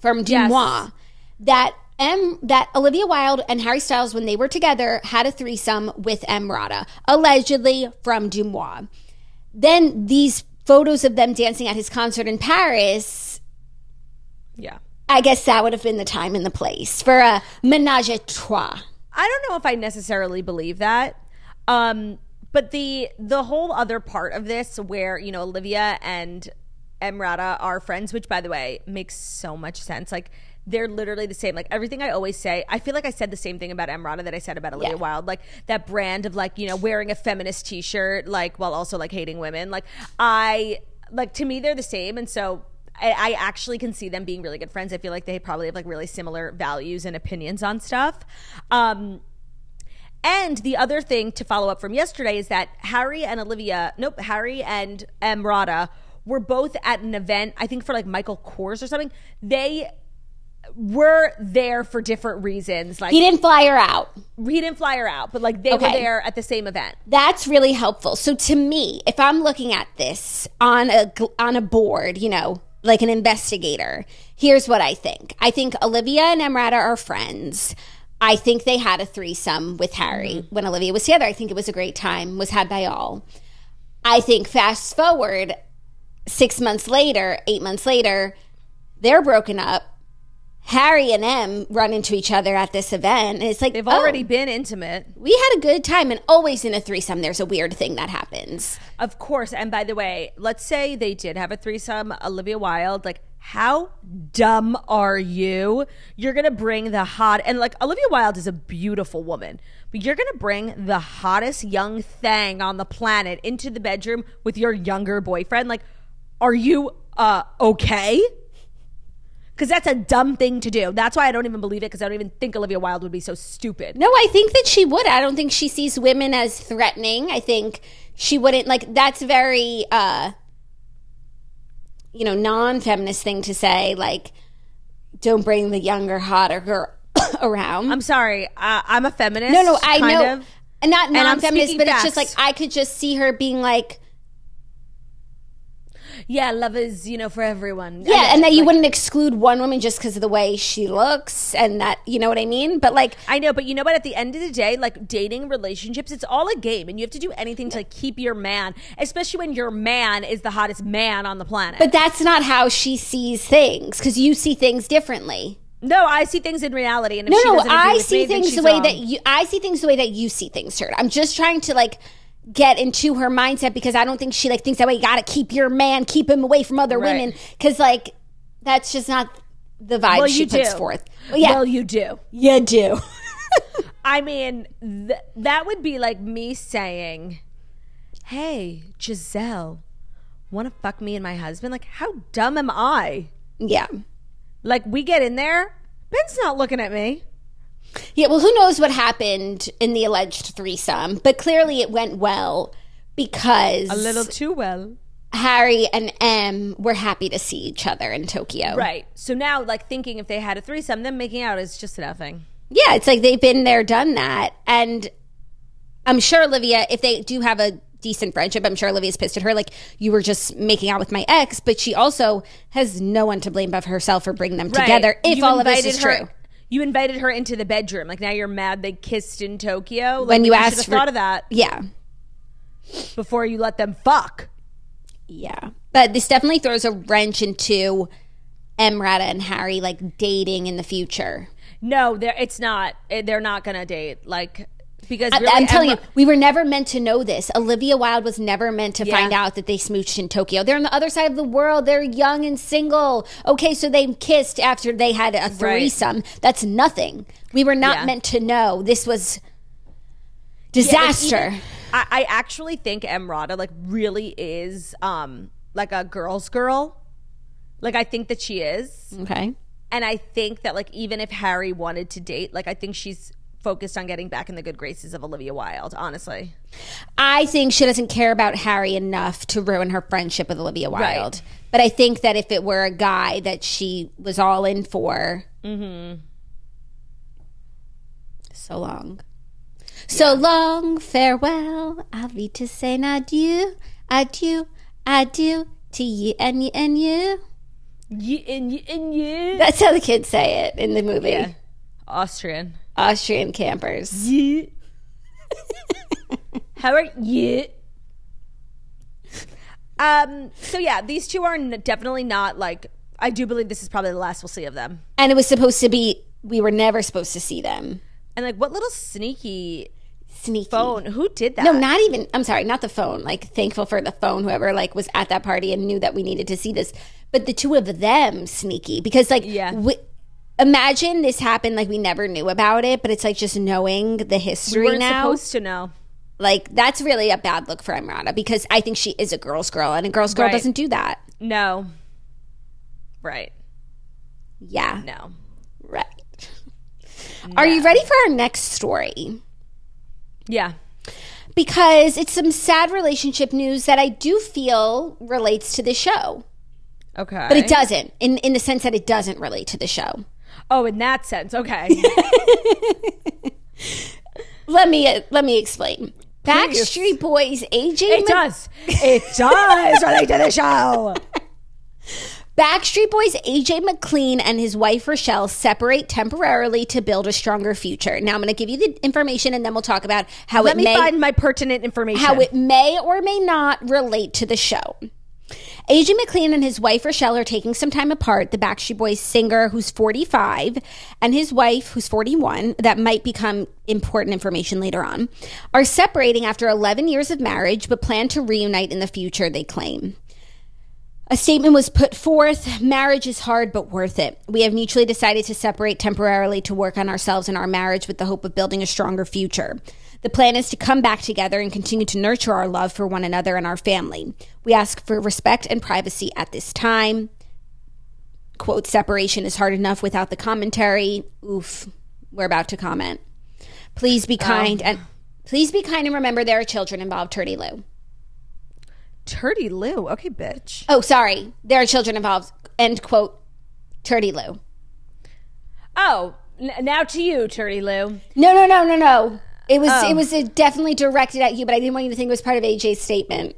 from Deuxmoi that M that Olivia Wilde and Harry Styles, when they were together, had a threesome with Emrata, allegedly from Deuxmoi. Then these photos of them dancing at his concert in Paris, Yeah. I guess that would have been the time and the place for a menage a trois. I don't know if I necessarily believe that. Um, but the the whole other part of this where, you know, Olivia and Emrata are friends, which by the way makes so much sense. Like they're literally the same. Like everything I always say, I feel like I said the same thing about Emrata that I said about Olivia Yeah. Wilde. Like that brand of like, you know, wearing a feminist t shirt, like while also like hating women. Like I like to me they're the same. And so I, I actually can see them being really good friends. I feel like they probably have like really similar values and opinions on stuff. Um And the other thing to follow up from yesterday is that Harry and Olivia, nope, Harry and Emrata were both at an event, I think for like Michael Kors or something. They were there for different reasons. Like He didn't fly her out. he didn't fly her out, but like they were there at the same event. That's really helpful. So to me, if I'm looking at this on a on a board, you know, like an investigator, here's what I think. I think Olivia and Emrata are friends. I think they had a threesome with Harry mm-hmm. when Olivia was together. I think it was a great time, was had by all. I think fast forward six months later, eight months later, they're broken up. Harry and Em run into each other at this event, and it's like They've oh, already been intimate. we had a good time and always in a threesome there's a weird thing that happens Of course. And by the way, let's say they did have a threesome, Olivia Wilde, like how dumb are you? You're going to bring the hot and like Olivia Wilde is a beautiful woman, but you're going to bring the hottest young thing on the planet into the bedroom with your younger boyfriend. Like are you uh okay? Cuz that's a dumb thing to do. That's why I don't even believe it cuz I don't even think Olivia Wilde would be so stupid. no i think that she would i don't think she sees women as threatening i think she wouldn't like that's very uh you know non-feminist thing to say like don't bring the younger hotter girl around I'm sorry. Uh, I'm a feminist. no no i know of. and not non-feminist speaking but it's just like i could just see her being like Yeah, love is, you know, for everyone. Yeah and that you Like, wouldn't exclude one woman just because of the way she looks and that you know what i mean but like I know, but you know what? At the end of the day, like dating relationships, it's all a game, and you have to do anything to like, keep your man, especially when your man is the hottest man on the planet. But that's not how she sees things because you see things differently. no, I see things in reality, and if No, no, I see me, things the way wrong. that you. I see things the way that you see things, Turd. I'm just trying to like get into her mindset because I don't think she like thinks that way. You got to keep your man, keep him away from other Right. women because like that's just not the vibe Well, she you puts do. forth. Well, yeah, Well, you do. you do. I mean, th- that would be like me saying, "Hey, Giselle, want to fuck me and my husband?" Like, how dumb am I? yeah. Like, we get in there, Ben's not looking at me. Yeah, well, who knows what happened in the alleged threesome, but clearly it went well because A little too well. Harry and M were happy to see each other in Tokyo. Right. So now, like, thinking if they had a threesome, them making out is just nothing. Yeah, it's like they've been there, done that. And I'm sure Olivia, if they do have a decent friendship, I'm sure Olivia's pissed at her. Like, you were just making out with my ex, but she also has no one to blame but herself for bringing them together if You all of this is her, true. You invited her into the bedroom. Like, now you're mad they kissed in Tokyo. Like, When you maybe asked for- thought of that Yeah. before you let them fuck. Yeah. But this definitely throws a wrench into Emrata and Harry like dating in the future. No, they're, it's not. Eh, They're not going to date. Like, because I- really, I'm telling Emma- you, we were never meant to know this. Olivia Wilde was never meant to Yeah. find out that they smooched in Tokyo. They're on the other side of the world. They're young and single. Okay, so they kissed after they had a threesome. That's nothing. We were not Yeah. meant to know. This was Yeah, like, disaster. even- I, I actually think Emrata like really is um like a girl's girl. Like I think that she is. okay. And I think that like even if Harry wanted to date, like I think she's focused on getting back in the good graces of Olivia Wilde, honestly. I think she doesn't care about Harry enough to ruin her friendship with Olivia Wilde. But I think that if it were a guy that she was all in for, Mm-hmm. so long. So long, farewell. I'll be to say adieu, adieu, adieu to you and you and you. You and you and you. That's how the kids say it in the movie. Yeah. Austrian. Austrian campers. Yeah. How are you? Um. So yeah, these two are n- definitely not like. I do believe this is probably the last we'll see of them. And it was supposed to be, we were never supposed to see them. And like, what little sneaky Sneaky. phone? Who did that? No, not even. I'm sorry, not the phone. Like, thankful for the phone. Whoever like was at that party and knew that we needed to see this, but the two of them sneaky because like, Yeah. we, imagine this happened like we never knew about it, but it's like just knowing the history weren't now. supposed to know. like that's really a bad look for Emrata because I think she is a girl's girl and a girl's girl Right. doesn't do that. No. Right. Yeah, No. right. Are you ready for our next story? Yeah. Because it's some sad relationship news that I do feel relates to the show. Okay. But it doesn't, in, in the sense that it doesn't relate to the show. Oh, in that sense. Okay. let me let me explain. Backstreet Boys AJ It does. It does relate to the show. Backstreet Boys AJ McLean and his wife Rochelle separate temporarily to build a stronger future. Now I'm going to give you the information and then we'll talk about how Let it me may find my pertinent information. how it may or may not relate to the show. AJ McLean and his wife Rochelle are taking some time apart. The Backstreet Boys singer, who's 45, and his wife, who's 41, that might become important information later on, are separating after 11 years of marriage, but plan to reunite in the future, they claim. A statement was put forth marriage is hard but worth it. We have mutually decided to separate temporarily to work on ourselves and our marriage with the hope of building a stronger future. The plan is to come back together and continue to nurture our love for one another and our family. We ask for respect and privacy at this time. Quote, separation is hard enough without the commentary. Oof, we're about to comment. Please be oh. kind and please be kind and remember there are children involved, Turdy Lou. Turdy Lou. Okay, bitch. Oh, sorry. There are children involved. End quote. Turdy Lou. Oh, n- now to you, Turdy Lou. No, no, no, no, no. It was Oh. it was uh, definitely directed at you, but I didn't want you to think it was part of AJ's statement.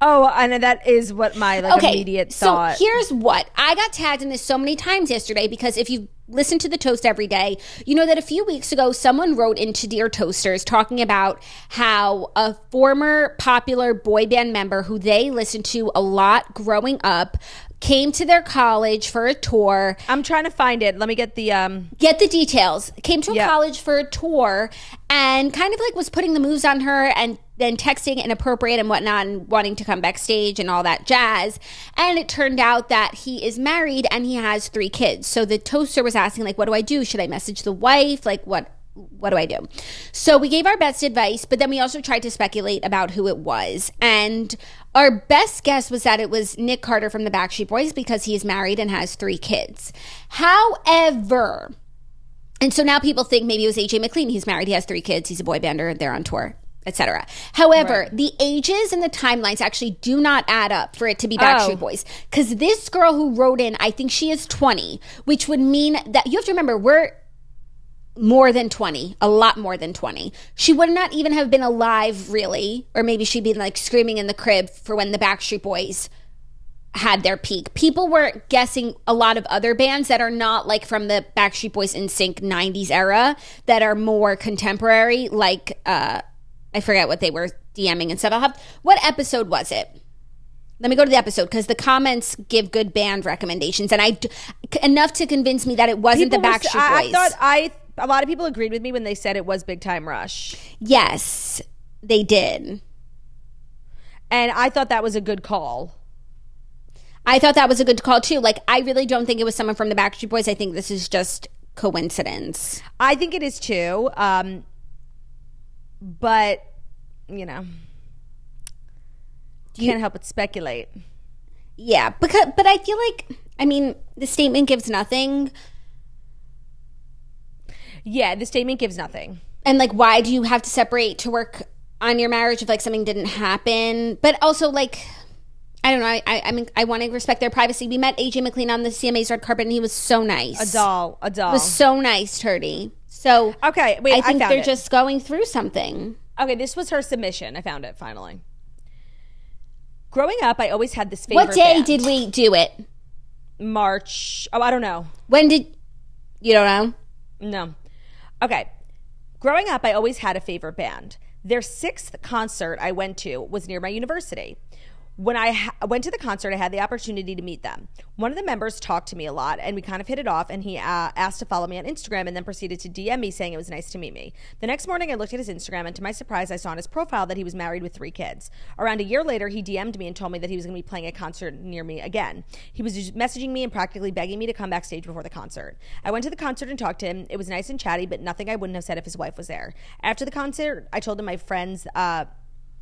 Oh, and that is what my like Okay, immediate so thought. here's what I got tagged in this so many times yesterday because if you listen to the toast every day, you know that a few weeks ago someone wrote into Dear Toasters talking about how a former popular boy band member who they listened to a lot growing up came to their college for a tour I'm trying to find it. Let me get the um. get the details. Came to a Yeah. college for a tour and kind of like was putting the moves on her and then texting inappropriate and whatnot and wanting to come backstage and all that jazz. And it turned out that he is married and he has three kids. So the toaster was asking, like, what do I do? Should I message the wife? Like, what? What do I do? So we gave our best advice, but then we also tried to speculate about who it was. And our best guess was that it was Nick Carter from the Backstreet Boys because he is married and has three kids. However, and so now people think maybe it was AJ McLean. He's married, he has three kids, he's a boy bander, they're on tour, etc. However, Right. the ages and the timelines actually do not add up for it to be Backstreet Oh. Boys. Because this girl who wrote in, I think she is 20, which would mean that you have to remember, we're more than 20, a lot more than 20. She would not even have been alive, really, or maybe she'd been like screaming in the crib for when the Backstreet Boys had their peak. People were guessing a lot of other bands that are not like from the Backstreet Boys NSYNC 90s era that are more contemporary, like uh I forget what they were DMing and stuff. I'll have what episode was it? Let me go to the episode because the comments give good band recommendations, and I enough to convince me that it wasn't People the were- Backstreet I, Boys. I thought I a lot of people agreed with me when they said it was Big Time Rush, yes, they did. and I thought that was a good call. I thought that was a good call too. Like, I really don't think it was someone from the Backstreet Boys. I think this is just coincidence. I think it is too. Um, but you know, you can't help but speculate. Yeah, because but I feel like I mean the statement gives nothing, Yeah, the statement gives nothing. and like why do you have to separate to work on your marriage if like something didn't happen? But also like. I don't know. I, I, I mean, I want to respect their privacy. We met AJ McLean on the CMA's red carpet, and he was so nice. A doll, a doll. was so nice, Turdy. So okay, wait, I I, think found they're it. just going through something. okay. This was her submission. I found it finally. Growing up, I always had this favorite. What day band. did we do it? March? Oh, I don't know. When did you don't know? No. Okay. Growing up, I always had a favorite band. Their sixth concert I went to was near my university. When I ha- went to the concert, I had the opportunity to meet them. One of the members talked to me a lot, and we kind of hit it off. And he uh, asked to follow me on Instagram, and then proceeded to DM me saying it was nice to meet me. The next morning, I looked at his Instagram, and to my surprise, I saw on his profile that he was married with three kids. Around a year later, he DM'd me and told me that he was going to be playing a concert near me again. He was messaging me and practically begging me to come backstage before the concert. I went to the concert and talked to him. It was nice and chatty, but nothing I wouldn't have said if his wife was there. After the concert, I told him my friends. Uh,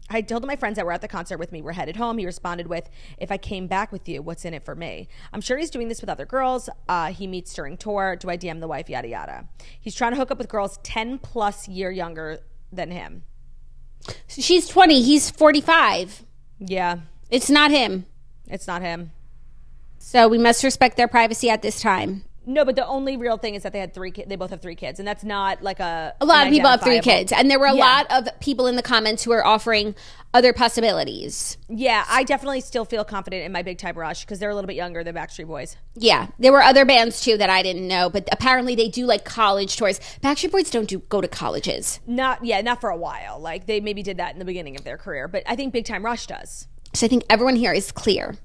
I told my friends that were at the concert with me were headed home. He responded with, "If I came back with you, what's in it for me?" I'm sure he's doing this with other girls. Uh, he meets during tour. Do I DM the wife? Yada yada. He's trying to hook up with girls ten plus year younger than him. She's 20, he's 45. Yeah, It's not him. it's not him. So we must respect their privacy at this time. No, but the only real thing is that they had three. Ki- they both have three kids, and that's not like a. A lot of people have three kids, and there were a Yeah. lot of people in the comments who are offering other possibilities. Yeah, I definitely still feel confident in my Big Time Rush because they're a little bit younger than Backstreet Boys. Yeah, there were other bands too that I didn't know, but apparently they do like college tours. Backstreet Boys don't do go to colleges, Not yeah, not for a while. Like they maybe did that in the beginning of their career, but I think Big Time Rush does. so I think everyone here is clear.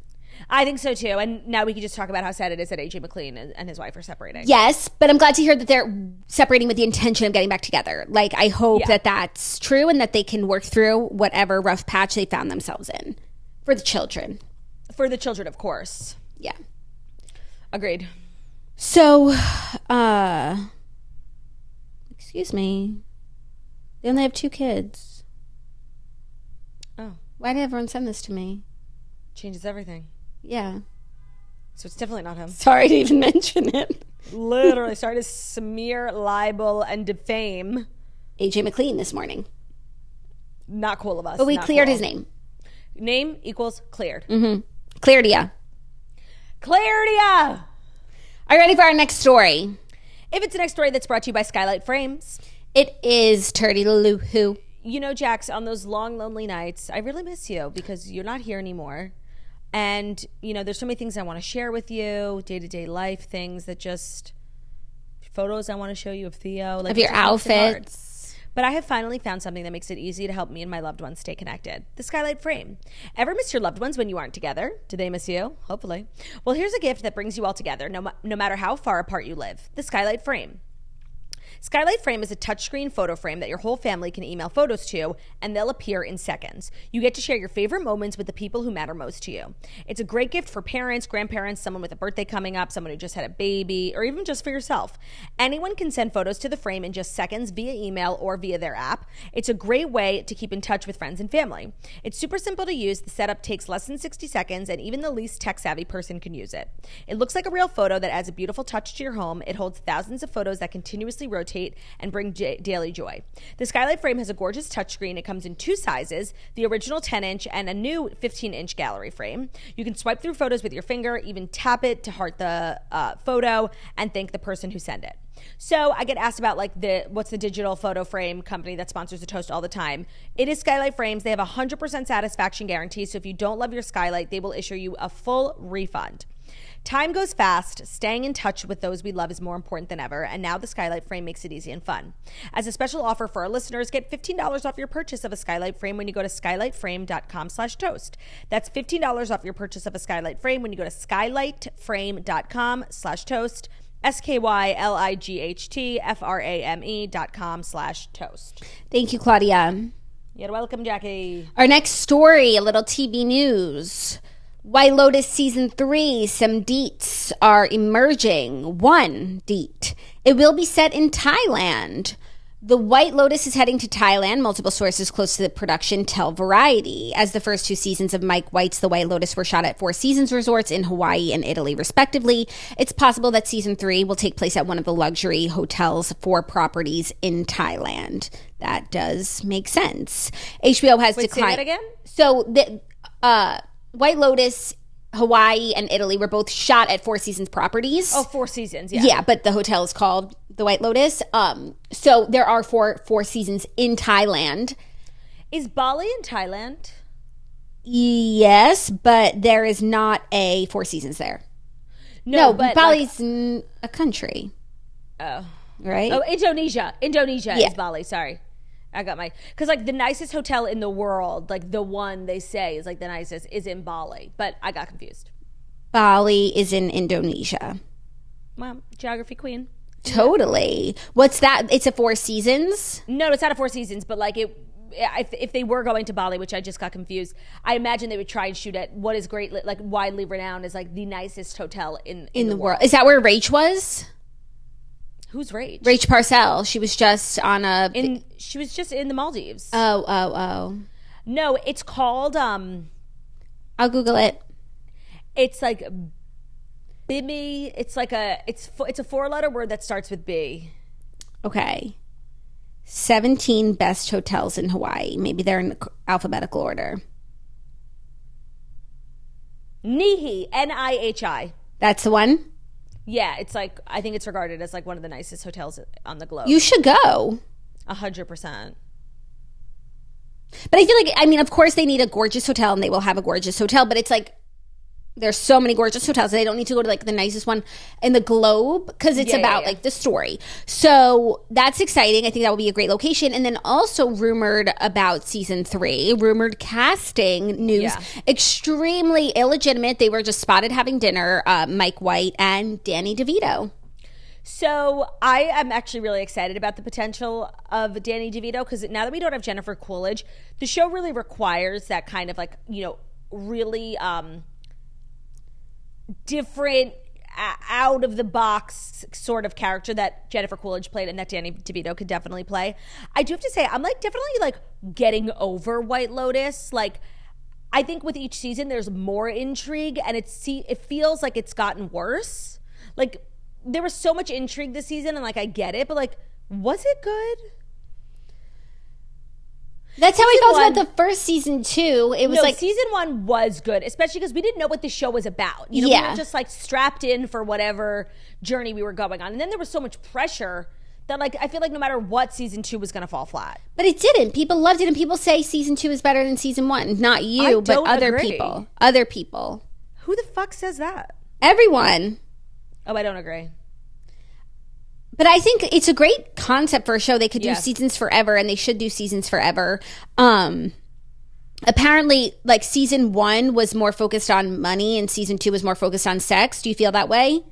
I think so too. And now we can just talk about how sad it is that AJ McLean and, his wife are separating. Yes, but I'm glad to hear that they're separating with the intention of getting back together. Like I hope Yeah. that that's true and that they can work through whatever rough patch they found themselves in for the children. For the children, of course. Yeah. Agreed. So, uh, excuse me. They only have two kids. Oh, Why did everyone send this to me? changes everything. Yeah. So it's definitely not him. Sorry to even mention it. Literally sorry to smear, libel, and defame. AJ McLean this morning. Not cool of us. But we Not cleared cool. his name. Name equals cleared. Mm-hmm. Claridia! Are you ready for our next story? If it's the next story that's brought to you by Skylight Frames. It is Turdy Who. You know, Jax, on those long, lonely nights, I really miss you because you're not here anymore. And, you know, there's so many things I want to share with you, day to day life things that just photos I want to show you of Theo, like Of your it just makes it hard. outfits. But I have finally found something that makes it easy to help me and my loved ones stay connected the Skylight Frame. Ever miss your loved ones when you aren't together? Do they miss you? Hopefully. Well, here's a gift that brings you all together, no, no matter how far apart you live the Skylight Frame. Skylight Frame is a touchscreen photo frame that your whole family can email photos to, and they'll appear in seconds. You get to share your favorite moments with the people who matter most to you. It's a great gift for parents, grandparents, someone with a birthday coming up, someone who just had a baby, or even just for yourself. Anyone can send photos to the frame in just seconds via email or via their app. It's a great way to keep in touch with friends and family. It's super simple to use. The setup takes less than 60 seconds, and even the least tech savvy person can use it. It looks like a real photo that adds a beautiful touch to your home. It holds thousands of photos that continuously rotate and bring j- daily joy. The Skylight frame has a gorgeous touchscreen. It comes in two sizes the original 10 inch and a new 15 inch gallery frame. You can swipe through photos with your finger, even tap it to heart the uh, photo and thank the person who sent it. So I get asked about like the what's the digital photo frame company that sponsors the toast all the time. It is Skylight Frames. They have a 100% satisfaction guarantee. So if you don't love your Skylight, they will issue you a full refund. Time goes fast. Staying in touch with those we love is more important than ever, and now the Skylight frame makes it easy and fun. As a special offer for our listeners, get $15 off your purchase of a Skylight frame when you go to skylightframe.com slash toast. That's $15 off your purchase of a Skylight frame when you go to skylightframe.com slash toast. S K Y L I G H T F R A M E dot com slash toast. Thank you, Claudia. You're welcome, Jackie. Our next story, a little TV news. White Lotus season three, some deets are emerging. One deet. It will be set in Thailand. The White Lotus is heading to Thailand. Multiple sources close to the production tell Variety. As the first two seasons of Mike White's The White Lotus were shot at Four Seasons resorts in Hawaii and Italy, respectively, it's possible that season three will take place at one of the luxury hotels for properties in Thailand. That does make sense. HBO has Wait, say declined. that again? So the uh, White Lotus, Hawaii, and Italy were both shot at Four Seasons properties. Oh, four seasons. Yeah. yeah, but the hotel is called the White Lotus. Um, so there are four Four Seasons in Thailand. Is Bali in Thailand? Yes, but there is not a Four Seasons there. No, but like- Bali's n- a country, oh. right? Oh, Indonesia. Indonesia Yeah. is Bali. Sorry. I got my because like the nicest hotel in the world, like the one they say is like the nicest, is in Bali. But I got confused. Bali is in Indonesia. Well, geography queen. Totally. What's that? It's a Four Seasons. No, it's not a Four Seasons, but like it. If, if they were going to Bali, which I just got confused, I imagine they would try and shoot at what is great, like widely renowned as like the nicest hotel in In the world. Is that where Rach was? Who's Rach? Rach Parcell. She was just on a. In she was just in the Maldives. oh, oh, oh. no, it's called um, I'll Google it. it's like Bimmy. It's like a it's it's a four letter word that starts with B. Okay. 17 best hotels in Hawaii. Maybe they're in alphabetical order. Nihi, N I H I. That's the one? Yeah, it's like I think it's regarded as like one of the nicest hotels on the globe. You should go. A hundred percent. But I feel like I mean, of course they need a gorgeous hotel and they will have a gorgeous hotel, but it's like there's so many gorgeous hotels. They don't need to go to like the nicest one in the globe because it's Yeah, yeah, about yeah. like the story. So that's exciting. I think that will be a great location. And then also rumored about season three, rumored casting news, Yeah. extremely illegitimate. They were just spotted having dinner. Uh, Mike White and Danny DeVito. So I am actually really excited about the potential of Danny DeVito because now that we don't have Jennifer Coolidge, the show really requires that kind of like you know really um, different, uh, out of the box sort of character that Jennifer Coolidge played and that Danny DeVito could definitely play. I do have to say I'm like definitely like getting over White Lotus, like. I think with each season there's more intrigue and it's see it feels like it's gotten worse. Like there was so much intrigue this season and like I get it, but like was it good? That's how I Season felt one- about the first season too. It was no, like season one was good, especially because we didn't know what the show was about. You know, we were just like strapped in for whatever journey we were going on. And then there was so much pressure that like I feel like no matter what season two was gonna fall flat. But it didn't. People loved it, and people say season two is better than season one. Not you, but other agree. people. Other people. Who the fuck says that? Everyone. Oh, I don't agree. But I think it's a great concept for a show. They could do Yes. seasons forever, and they should do seasons forever. Um, apparently, like season one was more focused on money, and season two was more focused on sex. Do you feel that way?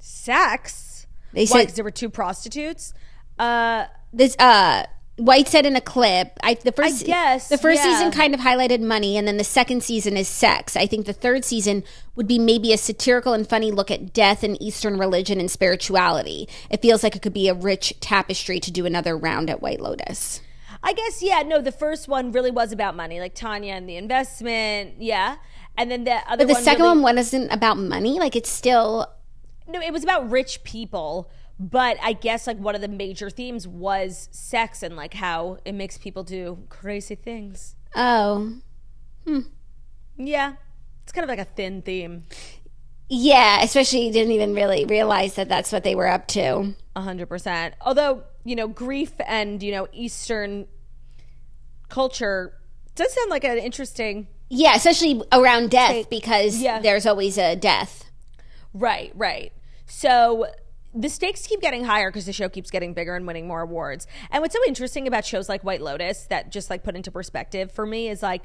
Sex? They said there were two prostitutes? Uh this. Uh, White said in a clip, I, the first, I guess, the first yeah. season kind of highlighted money, and then the second season is sex. I think the third season would be maybe a satirical and funny look at death and Eastern religion and spirituality. It feels like it could be a rich tapestry to do another round at White Lotus. I guess yeah, no, the first one really was about money, like Tanya and the investment, yeah. And then the other But the one second really- one wasn't about money. Like it's still No, it was about rich people, but I guess like one of the major themes was sex and like how it makes people do crazy things. oh hmm. Yeah. It's kind of like a thin theme. yeah. Especially you didn't even really realize that that's what they were up to. A hundred percent. Although, you know, grief and, you know, Eastern culture does sound like an interesting Yeah, especially around death because Yeah. there's always a death. Right, right. So the stakes keep getting higher because the show keeps getting bigger and winning more awards. And what's so interesting about shows like White Lotus that just like put into perspective for me is like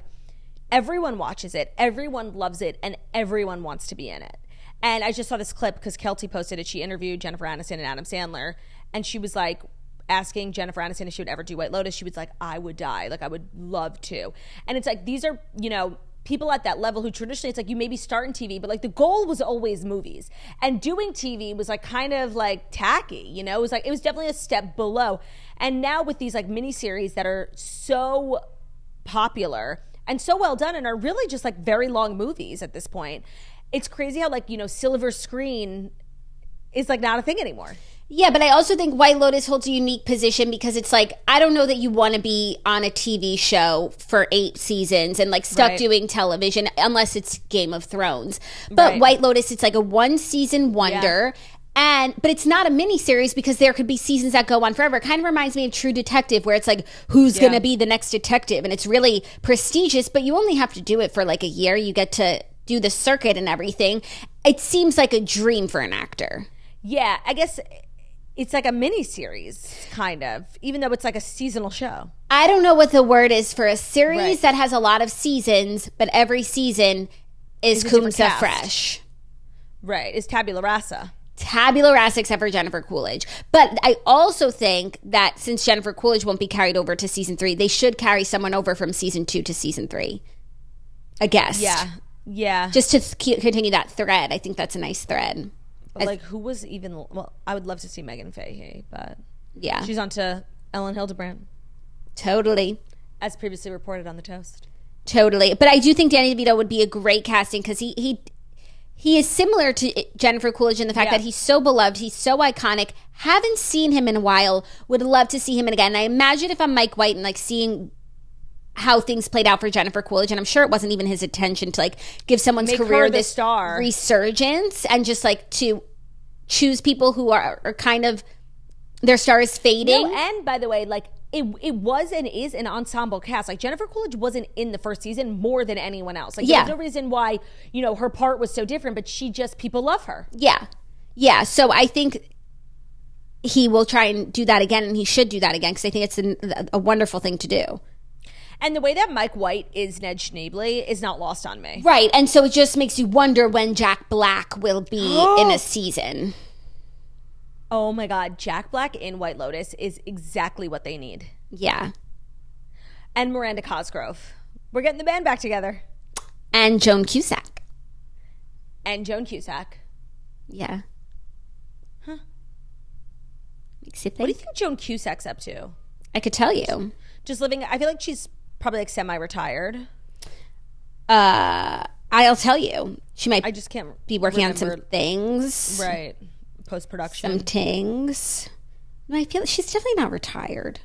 everyone watches it, everyone loves it, and everyone wants to be in it. And I just saw this clip because Kelty posted it. She interviewed Jennifer Aniston and Adam Sandler, and she was like asking Jennifer Aniston if she would ever do White Lotus. She was like, "I would die. Like I would love to." And it's like these are you know people at that level who traditionally it's like you maybe start in TV, but like the goal was always movies. And doing TV was like kind of like tacky, you know? It was like it was definitely a step below. And now with these like miniseries that are so popular and so well done and are really just like very long movies at this point. It's crazy how like, you know, silver screen is like not a thing anymore. Yeah, but I also think White Lotus holds a unique position because it's like I don't know that you want to be on a TV show for eight seasons and like stuck Right. doing television unless it's Game of Thrones. But Right. White Lotus, it's like a one season wonder. And but it's not a mini series because there could be seasons that go on forever. It kind of reminds me of True Detective, where it's like who's Yeah. going to be the next detective, and it's really prestigious. But you only have to do it for like a year. You get to do the circuit and everything. It seems like a dream for an actor. Yeah, I guess it's like a mini series kind of, even though it's like a seasonal show. I don't know what the word is for a series Right. that has a lot of seasons, but every season is a different Kumsa cast. fresh. Right. It's tabula rasa. Tabula rasa except for Jennifer Coolidge. But I also think that since Jennifer Coolidge won't be carried over to season three, they should carry someone over from season two to season three. A guest. Yeah. Yeah. Just to th- continue that thread. I think that's a nice thread. But, like who was even well, I would love to see Meghann Fahy, but Yeah. she's on to Elin Hilderbrand, totally. as previously reported on the toast. Totally. But I do think Danny DeVito would be a great casting because he he he is similar to eh, Jennifer Coolidge in the fact Yeah. that he's so beloved, he's so iconic. Haven't seen him in a while. Would love to see him in again. I imagine if I'm Mike White and like seeing how things played out for Jennifer Coolidge, and I'm sure it wasn't even his intention to like give someone's Make career the this star. resurgence and just like to choose people who are, are kind of their star is fading. No, and by the way, like it, it was and is an ensemble cast. Like Jennifer Coolidge wasn't in the first season more than anyone else. Like Yeah. there's no reason why you know her part was so different, but she just people love her. Yeah. Yeah. So I think he will try and do that again, and he should do that again because I think it's an, a wonderful thing to do. And the way that Mike White is Ned Schneebly is not lost on me. Right. And so it just makes you wonder when Jack Black will be in a season. Oh my God, Jack Black in White Lotus is exactly what they need. Yeah. And Miranda Cosgrove. We're getting the band back together. And Joan Cusack. And Joan Cusack. Yeah. Huh. Makes you What do you think. think Joan Cusack's up to? I could tell you. Just living, I feel like she's probably like semi retired. Uh, I'll tell you. She might I just can't be working on some remember- things. Right. Post production. Some tings. And I feel she's definitely not retired.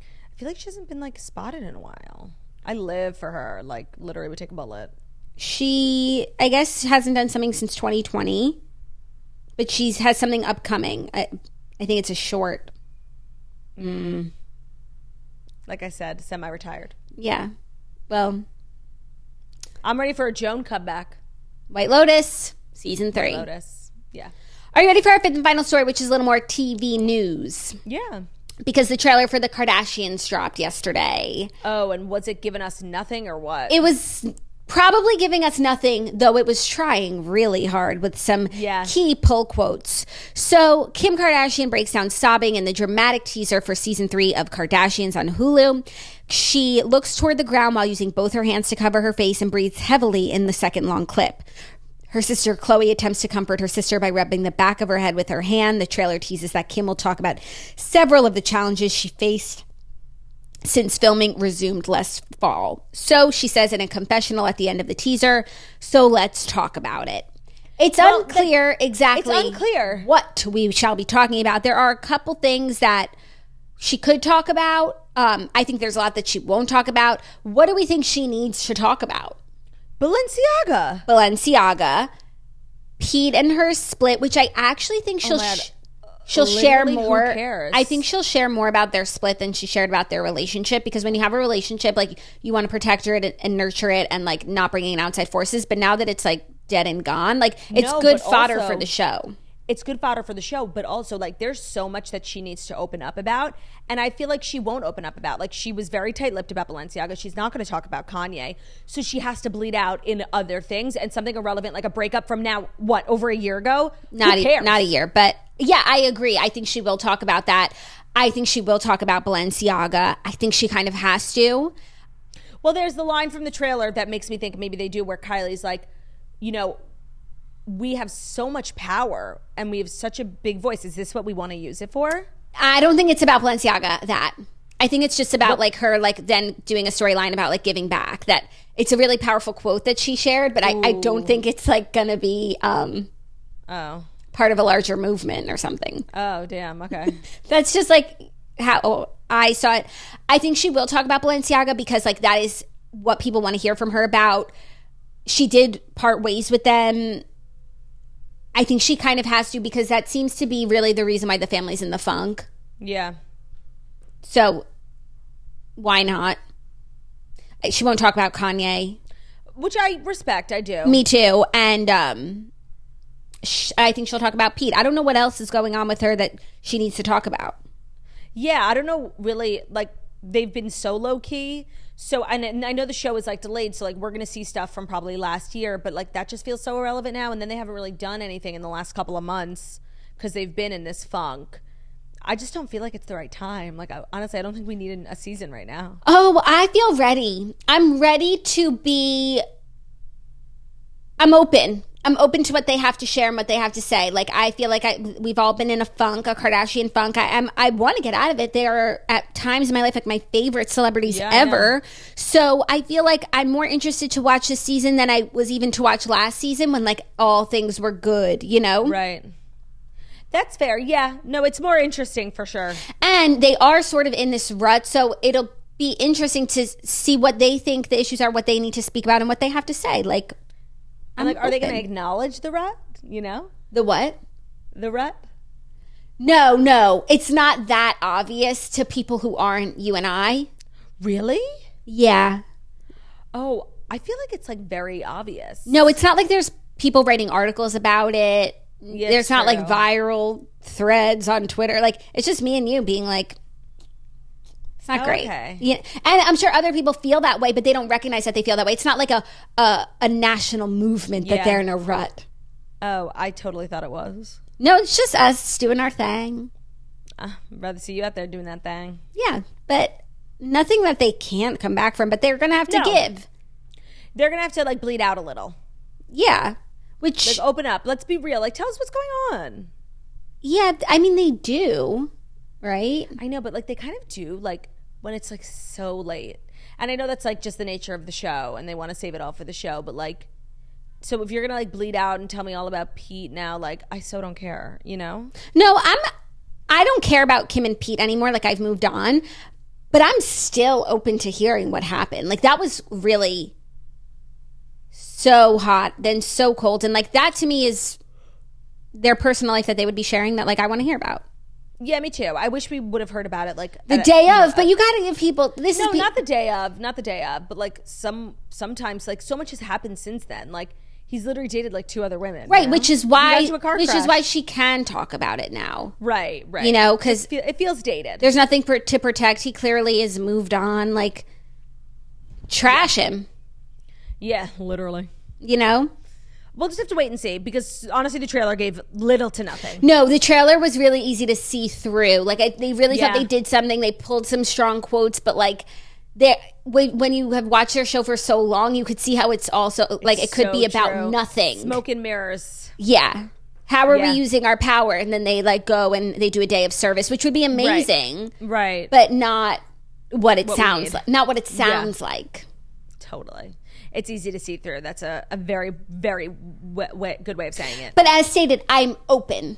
I feel like she hasn't been like spotted in a while. I live for her. Like literally would take a bullet. she i guess hasn't done something since 2020 but she's has something upcoming i, I think it's a short Like I said, semi retired. Yeah well I'm ready for a Joan comeback. white lotus season three Lotus. Yeah. are you ready for our fifth and final story which is a little more tv news Yeah. because the trailer for the kardashians dropped yesterday Oh, and was it giving us nothing or what? it was probably giving us nothing, though it was trying really hard with some Yeah. key pull quotes. So, Kim Kardashian breaks down sobbing in the dramatic teaser for season three of Kardashians on Hulu. She looks toward the ground while using both her hands to cover her face and breathes heavily in the second long clip. Her sister Khloé attempts to comfort her sister by rubbing the back of her head with her hand. The trailer teases that Kim will talk about several of the challenges she faced since filming resumed last fall. So she says in a confessional at the end of the teaser, so let's talk about it. It's Well, unclear exactly it's unclear. what we shall be talking about. There are a couple things that she could talk about. Um, I think there's a lot that she won't talk about. What do we think she needs to talk about? Balenciaga. Balenciaga, Pete and her split, which I actually think she'll Oh my God. sh- she'll share Literally, more. I think she'll share more about their split than she shared about their relationship because when you have a relationship, like you want to protect it and, nurture it and like not bringing in outside forces. But now that it's like dead and gone, like it's No, good fodder also- for the show. It's good fodder for the show, but also like there's so much that she needs to open up about. And I feel like she won't open up about. Like she was very tight lipped about Balenciaga. She's not going to talk about Kanye. So she has to bleed out in other things and something irrelevant like a breakup from now, what, over a year ago? Not cares? not a year, but yeah, I agree. I think she will talk about that. I think she will talk about Balenciaga. I think she kind of has to. Well, there's the line from the trailer that makes me think maybe they do where Kylie's like, you know, we have so much power and we have such a big voice. Is this what we want to use it for? I don't think it's about Balenciaga that. I think it's just about like her like then doing a storyline about like giving back. That it's a really powerful quote that she shared, but I, I don't think it's like gonna be um Oh. Part of a larger movement or something. Oh, damn. Okay. That's just like how I saw it. I think she will talk about Balenciaga because like that is what people want to hear from her about. She did part ways with them. I think she kind of has to because that seems to be really the reason why the family's in the funk. yeah. So why not? She won't talk about Kanye. Which I respect. I do. Me too. And um sh- I think she'll talk about Pete. I don't know what else is going on with her that she needs to talk about. Yeah, I don't know really like they've been so low key. So and, and I know the show is like delayed, so like we're gonna see stuff from probably last year, but like that just feels so irrelevant now. And then they haven't really done anything in the last couple of months because they've been in this funk. I just don't feel like it's the right time. Like I, honestly, I don't think we need an- a season right now. Oh, I feel ready. I'm ready to be I'm open. I'm open to what they have to share and what they have to say. Like I feel like I we've all been in a funk, a Kardashian funk. I am I want to get out of it. They are at times in my life like my favorite celebrities Yeah, I ever. So I feel like I'm more interested to watch this season than I was even to watch last season when like all things were good, you know? Right. That's fair. Yeah. No, it's more interesting for sure. And they are sort of in this rut, so it'll be interesting to see what they think the issues are, what they need to speak about, and what they have to say. Like, I'm like, are they going to acknowledge the rut? You know, the what? the rut. No, no, it's not that obvious to people who aren't you and I. Really? Yeah. Oh, I feel like it's like very obvious. No, it's not like there's people writing articles about it. Yeah, there's not like viral threads on Twitter. Like it's just me and you being like, it's not great. Okay. Yeah, and I'm sure other people feel that way, but they don't recognize that they feel that way. It's not like a a, a national movement that Yeah. they're in a rut. Oh, I totally thought it was. No, it's just us doing our thing. Uh, I'd rather see you out there doing that thing. Yeah, but nothing that they can't come back from. But they're gonna have to No. give. They're gonna have to like bleed out a little, Yeah, which like open up. Let's be real. Like, tell us what's going on. yeah, I mean they do, right? I know, but like they kind of do. Like when it's like so late, and I know that's like just the nature of the show, and they want to save it all for the show. But like, so if you're gonna like bleed out and tell me all about Pete now, like I so don't care. You know? No, I'm. I don't care about Kim and Pete anymore. Like I've moved on, but I'm still open to hearing what happened. Like that was really so hot, then so cold, and like that to me is their personal life that they would be sharing. That like I want to hear about Yeah, me too. I wish we would have heard about it like the at a- day of. But you got to give people this No, is pe- not the day of, not the day of, but like some sometimes like so much has happened since then. Like he's literally dated like two other women, right, you know? which is why into a car which is why she can talk about it now. right, right. You know, because Feel- it feels dated. there's nothing for, to protect. He clearly has moved on. Like trash him. yeah, literally. You know. We'll just have to wait and see because honestly, the trailer gave little to nothing. No, the trailer was really easy to see through. Like I, they really thought they did something. They pulled some strong quotes, but like they when, you have watched their show for so long, you could see how it's also like it could So be about true. nothing. Smoke and mirrors. Yeah. How are Yeah. we using our power? And then they like go and they do a day of service, which would be amazing, Right. but not what it we sounds like. Not what it sounds like. totally. It's easy to see through. That's a, a very, very w- w- good way of saying it. But as stated, I'm open.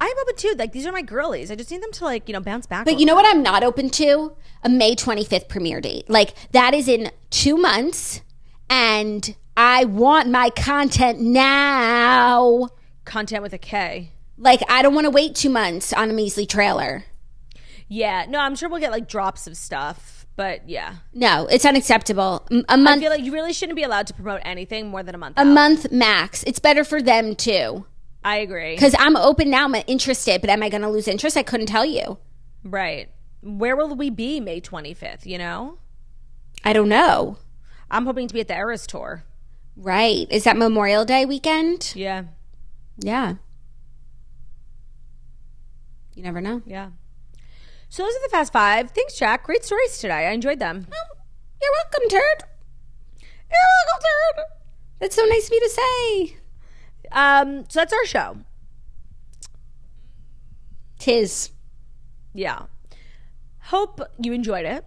I'm open too. Like these are my girlies. I just need them to like you know bounce back. But you know what I'm not open to? A May 25th premiere date. Like that is in 2 months and I want my content now. content with a K. Like I don't want to wait 2 months on a measly trailer. Yeah. No, I'm sure we'll get like drops of stuff. But yeah, No, it's unacceptable. A month I feel like you really shouldn't be allowed to promote anything more than a month. a out. month max. It's better for them too. I agree. Cuz I'm open now, I'm interested, but am I going to lose interest? I couldn't tell you. Right. Where will we be May 25th? You know, I don't know. I'm hoping to be at the Eras tour. Right. Is that Memorial Day weekend? Yeah. Yeah. You never know. Yeah. So those are the fast five. Thanks, Jack. Great stories today. I enjoyed them. You're welcome, turd. You're welcome, turd. That's so nice of you to say. Um, so that's our show. Tis. Yeah. Hope you enjoyed it.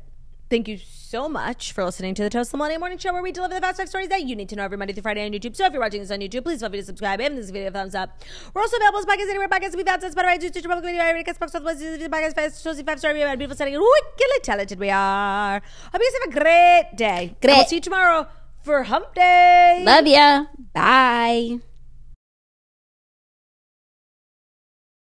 Thank you so much for listening to the Toast the Millennial Morning Show, where we deliver the fast five stories that you need to know every Monday through Friday on YouTube. So if you're watching this on YouTube, please feel free to subscribe and this video a thumbs up. We're also available as podcasts anywhere podcasts found on Spotify, iTunes, Stitcher, Public Media, Radio, iRadio, Castbox, Southwest, podcast, fast, Toasty five star review, and beautiful setting, and wickedly talented we are. Hope you guys have a great day. Great. We'll see you tomorrow for Hump Day. Love ya. Bye.